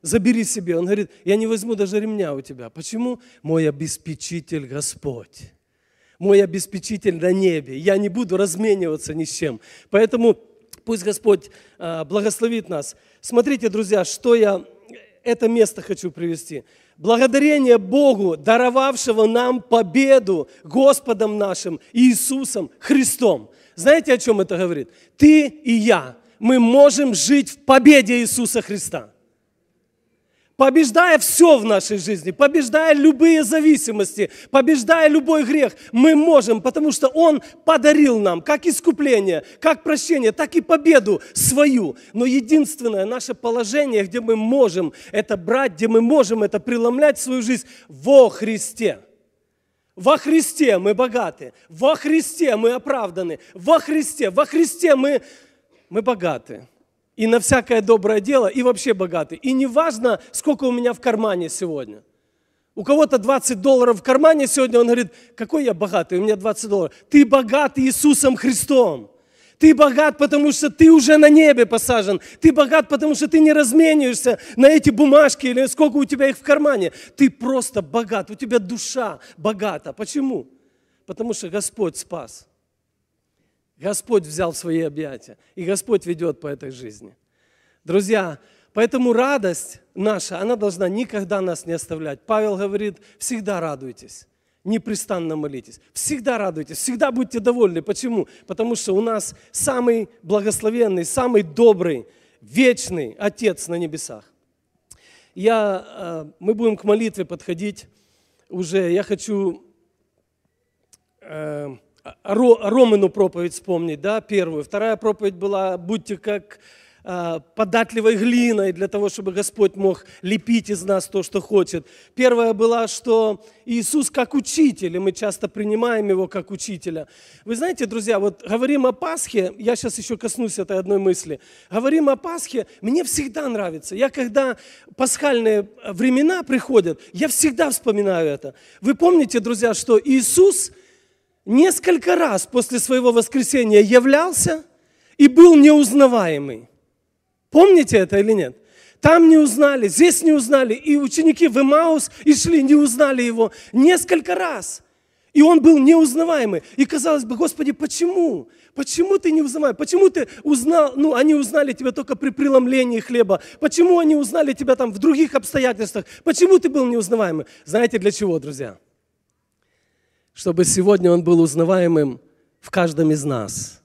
[SPEAKER 11] Забери себе. Он говорит, я не возьму даже ремня у тебя. Почему? Мой обеспечитель Господь. Мой обеспечитель на небе. Я не буду размениваться ни с чем. Поэтому пусть Господь э, благословит нас. Смотрите, друзья, что я это место хочу привести. Благодарение Богу, даровавшего нам победу Господом нашим Иисусом Христом. Знаете, о чем это говорит? Ты и я, мы можем жить в победе Иисуса Христа. Побеждая все в нашей жизни, побеждая любые зависимости, побеждая любой грех, мы можем, потому что Он подарил нам как искупление, как прощение, так и победу свою. Но единственное наше положение, где мы можем это брать, где мы можем это преломлять в свою жизнь, во Христе. Во Христе мы богаты, во Христе мы оправданы, во Христе, во Христе мы, мы богаты и на всякое доброе дело, и вообще богатый. И не важно, сколько у меня в кармане сегодня. У кого-то 20 долларов в кармане сегодня, он говорит, какой я богатый, у меня 20 долларов. Ты богат Иисусом Христом. Ты богат, потому что ты уже на небе посажен. Ты богат, потому что ты не размениваешься на эти бумажки или сколько у тебя их в кармане. Ты просто богат, у тебя душа богата. Почему? Потому что Господь спас. Господь взял свои объятия, и Господь ведет по этой жизни. Друзья, поэтому радость наша, она должна никогда нас не оставлять. Павел говорит, всегда радуйтесь, непрестанно молитесь, всегда радуйтесь, всегда будьте довольны. Почему? Потому что у нас самый благословенный, самый добрый, вечный Отец на небесах. Я, э, мы будем к молитве подходить уже. Я хочу э, Роману проповедь вспомнить, да, первую. Вторая проповедь была «Будьте как податливой глиной для того, чтобы Господь мог лепить из нас то, что хочет. Первая была, что Иисус как учитель, и мы часто принимаем Его как учителя. Вы знаете, друзья, вот говорим о Пасхе, я сейчас еще коснусь этой одной мысли. Говорим о Пасхе, мне всегда нравится. Я когда пасхальные времена приходят, я всегда вспоминаю это. Вы помните, друзья, что Иисус – несколько раз после своего воскресения являлся и был неузнаваемый. Помните это или нет? Там не узнали, здесь не узнали. И ученики в Имаус и шли, не узнали его несколько раз. И он был неузнаваемый. И казалось бы, Господи, почему? Почему ты не узнаваемый? Почему ты узнал, ну, они узнали тебя только при преломлении хлеба? Почему они узнали тебя там в других обстоятельствах? Почему ты был неузнаваемый? Знаете для чего, друзья? чтобы сегодня он был узнаваемым в каждом из нас.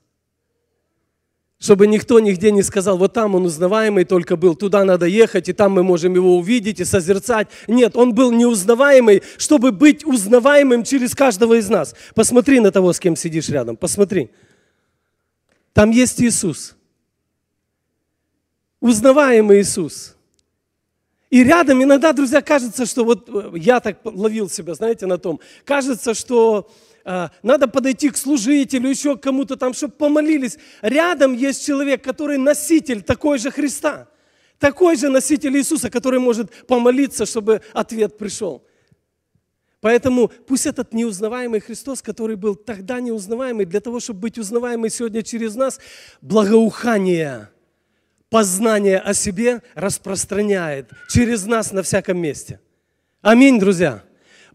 [SPEAKER 11] Чтобы никто нигде не сказал, вот там он узнаваемый только был, туда надо ехать, и там мы можем его увидеть и созерцать. Нет, он был неузнаваемый, чтобы быть узнаваемым через каждого из нас. Посмотри на того, с кем сидишь рядом, посмотри. Там есть Иисус. Узнаваемый Иисус. И рядом иногда, друзья, кажется, что вот э, я так ловил себя, знаете, на том. Кажется, что надо подойти к служителю, еще к кому-то там, чтобы помолились. Рядом есть человек, который носитель такой же Христа. Такой же носитель Иисуса, который может помолиться, чтобы ответ пришел. Поэтому пусть этот неузнаваемый Христос, который был тогда неузнаваемый, для того, чтобы быть узнаваемый сегодня через нас, благоухание, познание о себе распространяет через нас на всяком месте. Аминь, друзья.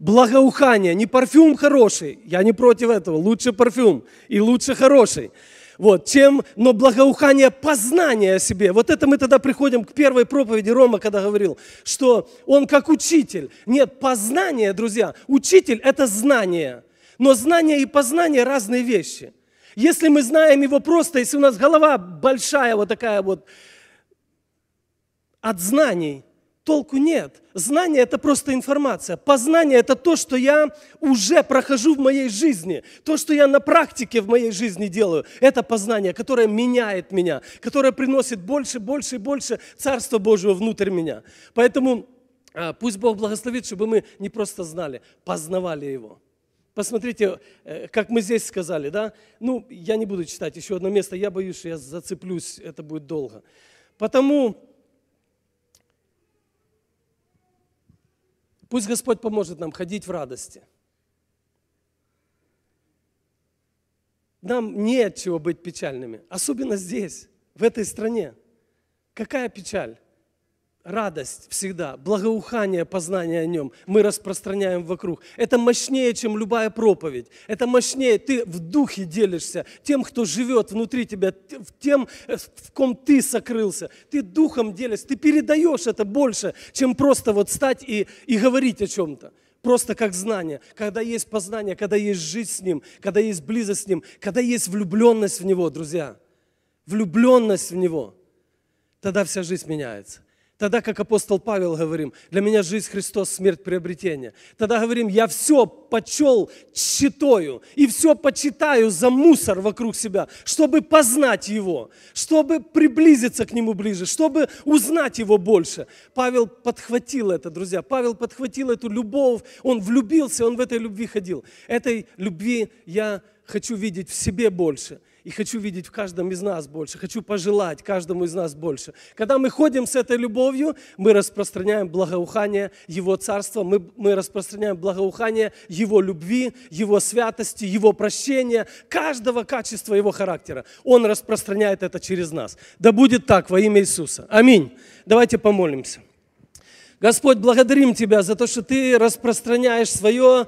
[SPEAKER 11] Благоухание, не парфюм хороший, я не против этого, лучше парфюм и лучше хороший. Вот, чем, но благоухание познания о себе. Вот это мы тогда приходим к первой проповеди Рома, когда говорил, что он как учитель. Нет, познание, друзья, учитель – это знание. Но знание и познание – разные вещи. Если мы знаем его просто, если у нас голова большая вот такая вот от знаний, толку нет. Знание – это просто информация. Познание – это то, что я уже прохожу в моей жизни. То, что я на практике в моей жизни делаю. Это познание, которое меняет меня, которое приносит больше, больше и больше Царства Божьего внутрь меня. Поэтому а, пусть Бог благословит, чтобы мы не просто знали, познавали Его. Посмотрите, э, как мы здесь сказали, да? Ну, я не буду читать еще одно место, я боюсь, что я зацеплюсь, это будет долго. Потому Пусть Господь поможет нам ходить в радости. Нам не от чего быть печальными, особенно здесь, в этой стране. Какая печаль? Радость всегда, благоухание, познание о нем мы распространяем вокруг. Это мощнее, чем любая проповедь. Это мощнее. Ты в духе делишься тем, кто живет внутри тебя, тем, э, в ком ты сокрылся. Ты духом делишься, ты передаешь это больше, чем просто вот стать и, и говорить о чем-то. Просто как знание. Когда есть познание, когда есть жизнь с Ним, когда есть близость с Ним, когда есть влюбленность в Него, друзья. Влюбленность в Него. Тогда вся жизнь меняется. Тогда, как апостол Павел говорим, для меня жизнь Христос, смерть приобретение. Тогда говорим, я все почел считаю и все почитаю за мусор вокруг себя, чтобы познать Его, чтобы приблизиться к Нему ближе, чтобы узнать Его больше. Павел подхватил это, друзья. Павел подхватил эту любовь, он влюбился, он в этой любви ходил. Этой любви я хочу видеть в себе больше – и хочу видеть в каждом из нас больше, хочу пожелать каждому из нас больше. Когда мы ходим с этой любовью, мы распространяем благоухание Его Царства, мы, мы распространяем благоухание Его любви, Его святости, Его прощения, каждого качества Его характера. Он распространяет это через нас. Да будет так во имя Иисуса. Аминь. Давайте помолимся. Господь, благодарим Тебя за то, что Ты распространяешь свое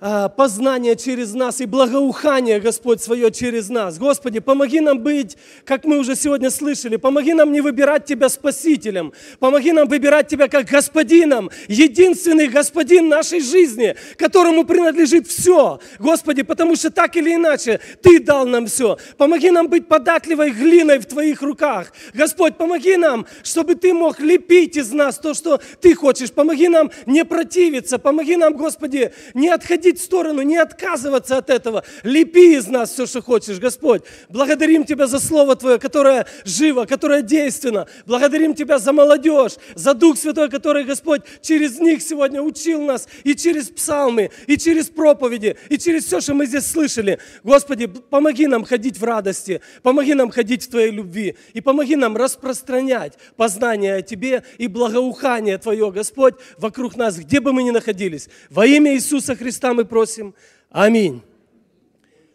[SPEAKER 11] познание через нас и благоухание, Господь, свое через нас. Господи, помоги нам быть, как мы уже сегодня слышали, помоги нам не выбирать Тебя Спасителем, помоги нам выбирать Тебя как Господином, единственный Господин нашей жизни, которому принадлежит все. Господи, потому что так или иначе Ты дал нам все. Помоги нам быть податливой глиной в Твоих руках. Господь, помоги нам, чтобы Ты мог лепить из нас то, что Ты хочешь. Помоги нам не противиться, помоги нам, Господи, не отходить отходить в сторону, не отказываться от этого. Лепи из нас все, что хочешь, Господь. Благодарим Тебя за Слово Твое, которое живо, которое действенно. Благодарим Тебя за молодежь, за Дух Святой, который, Господь, через них сегодня учил нас и через псалмы, и через проповеди, и через все, что мы здесь слышали. Господи, помоги нам ходить в радости, помоги нам ходить в Твоей любви, и помоги нам распространять познание о Тебе и благоухание Твое, Господь, вокруг нас, где бы мы ни находились. Во имя Иисуса Христа мы мы просим. Аминь.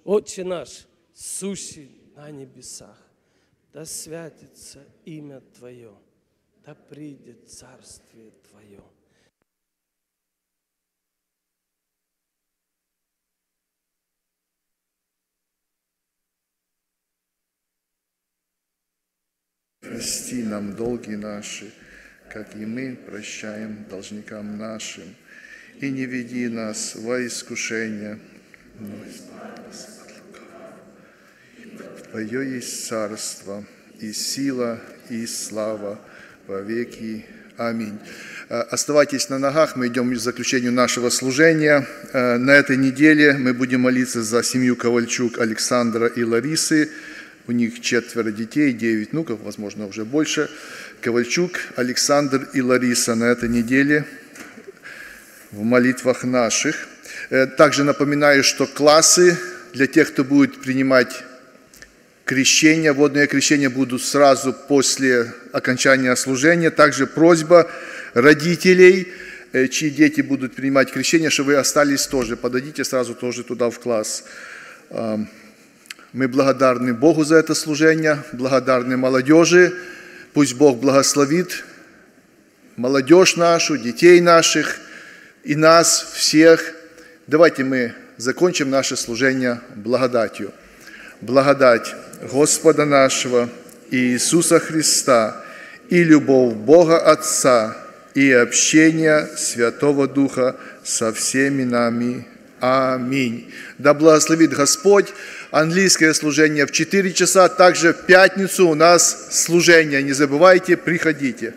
[SPEAKER 11] Отче наш, сущий на небесах, да святится имя Твое, да придет Царствие Твое.
[SPEAKER 1] Прости нам долги наши, как и мы прощаем должникам нашим – и не веди нас во искушение, но. Твое есть царство, и сила, и слава во веки. Аминь. Э, оставайтесь на ногах, мы идем к заключению нашего служения. Э, на этой неделе мы будем молиться за семью Ковальчук Александра и Ларисы. У них четверо детей, девять внуков, возможно, уже больше. Ковальчук, Александр и Лариса на этой неделе в молитвах наших. Э, Также напоминаю, что классы для тех, кто будет принимать крещение, водное крещение будут сразу после окончания служения. Также просьба родителей, э, чьи дети будут принимать крещение, чтобы вы остались тоже. Подойдите сразу тоже туда в класс. Мы благодарны Богу за это служение, благодарны молодежи. Пусть Бог благословит молодежь нашу, детей наших и нас всех. Давайте мы закончим наше служение благодатью. Благодать Господа нашего Иисуса Христа и любовь Бога Отца и общение Святого Духа со всеми нами. Аминь. Да благословит Господь. Английское служение в 4 часа. Также в пятницу у нас служение. Не забывайте, приходите.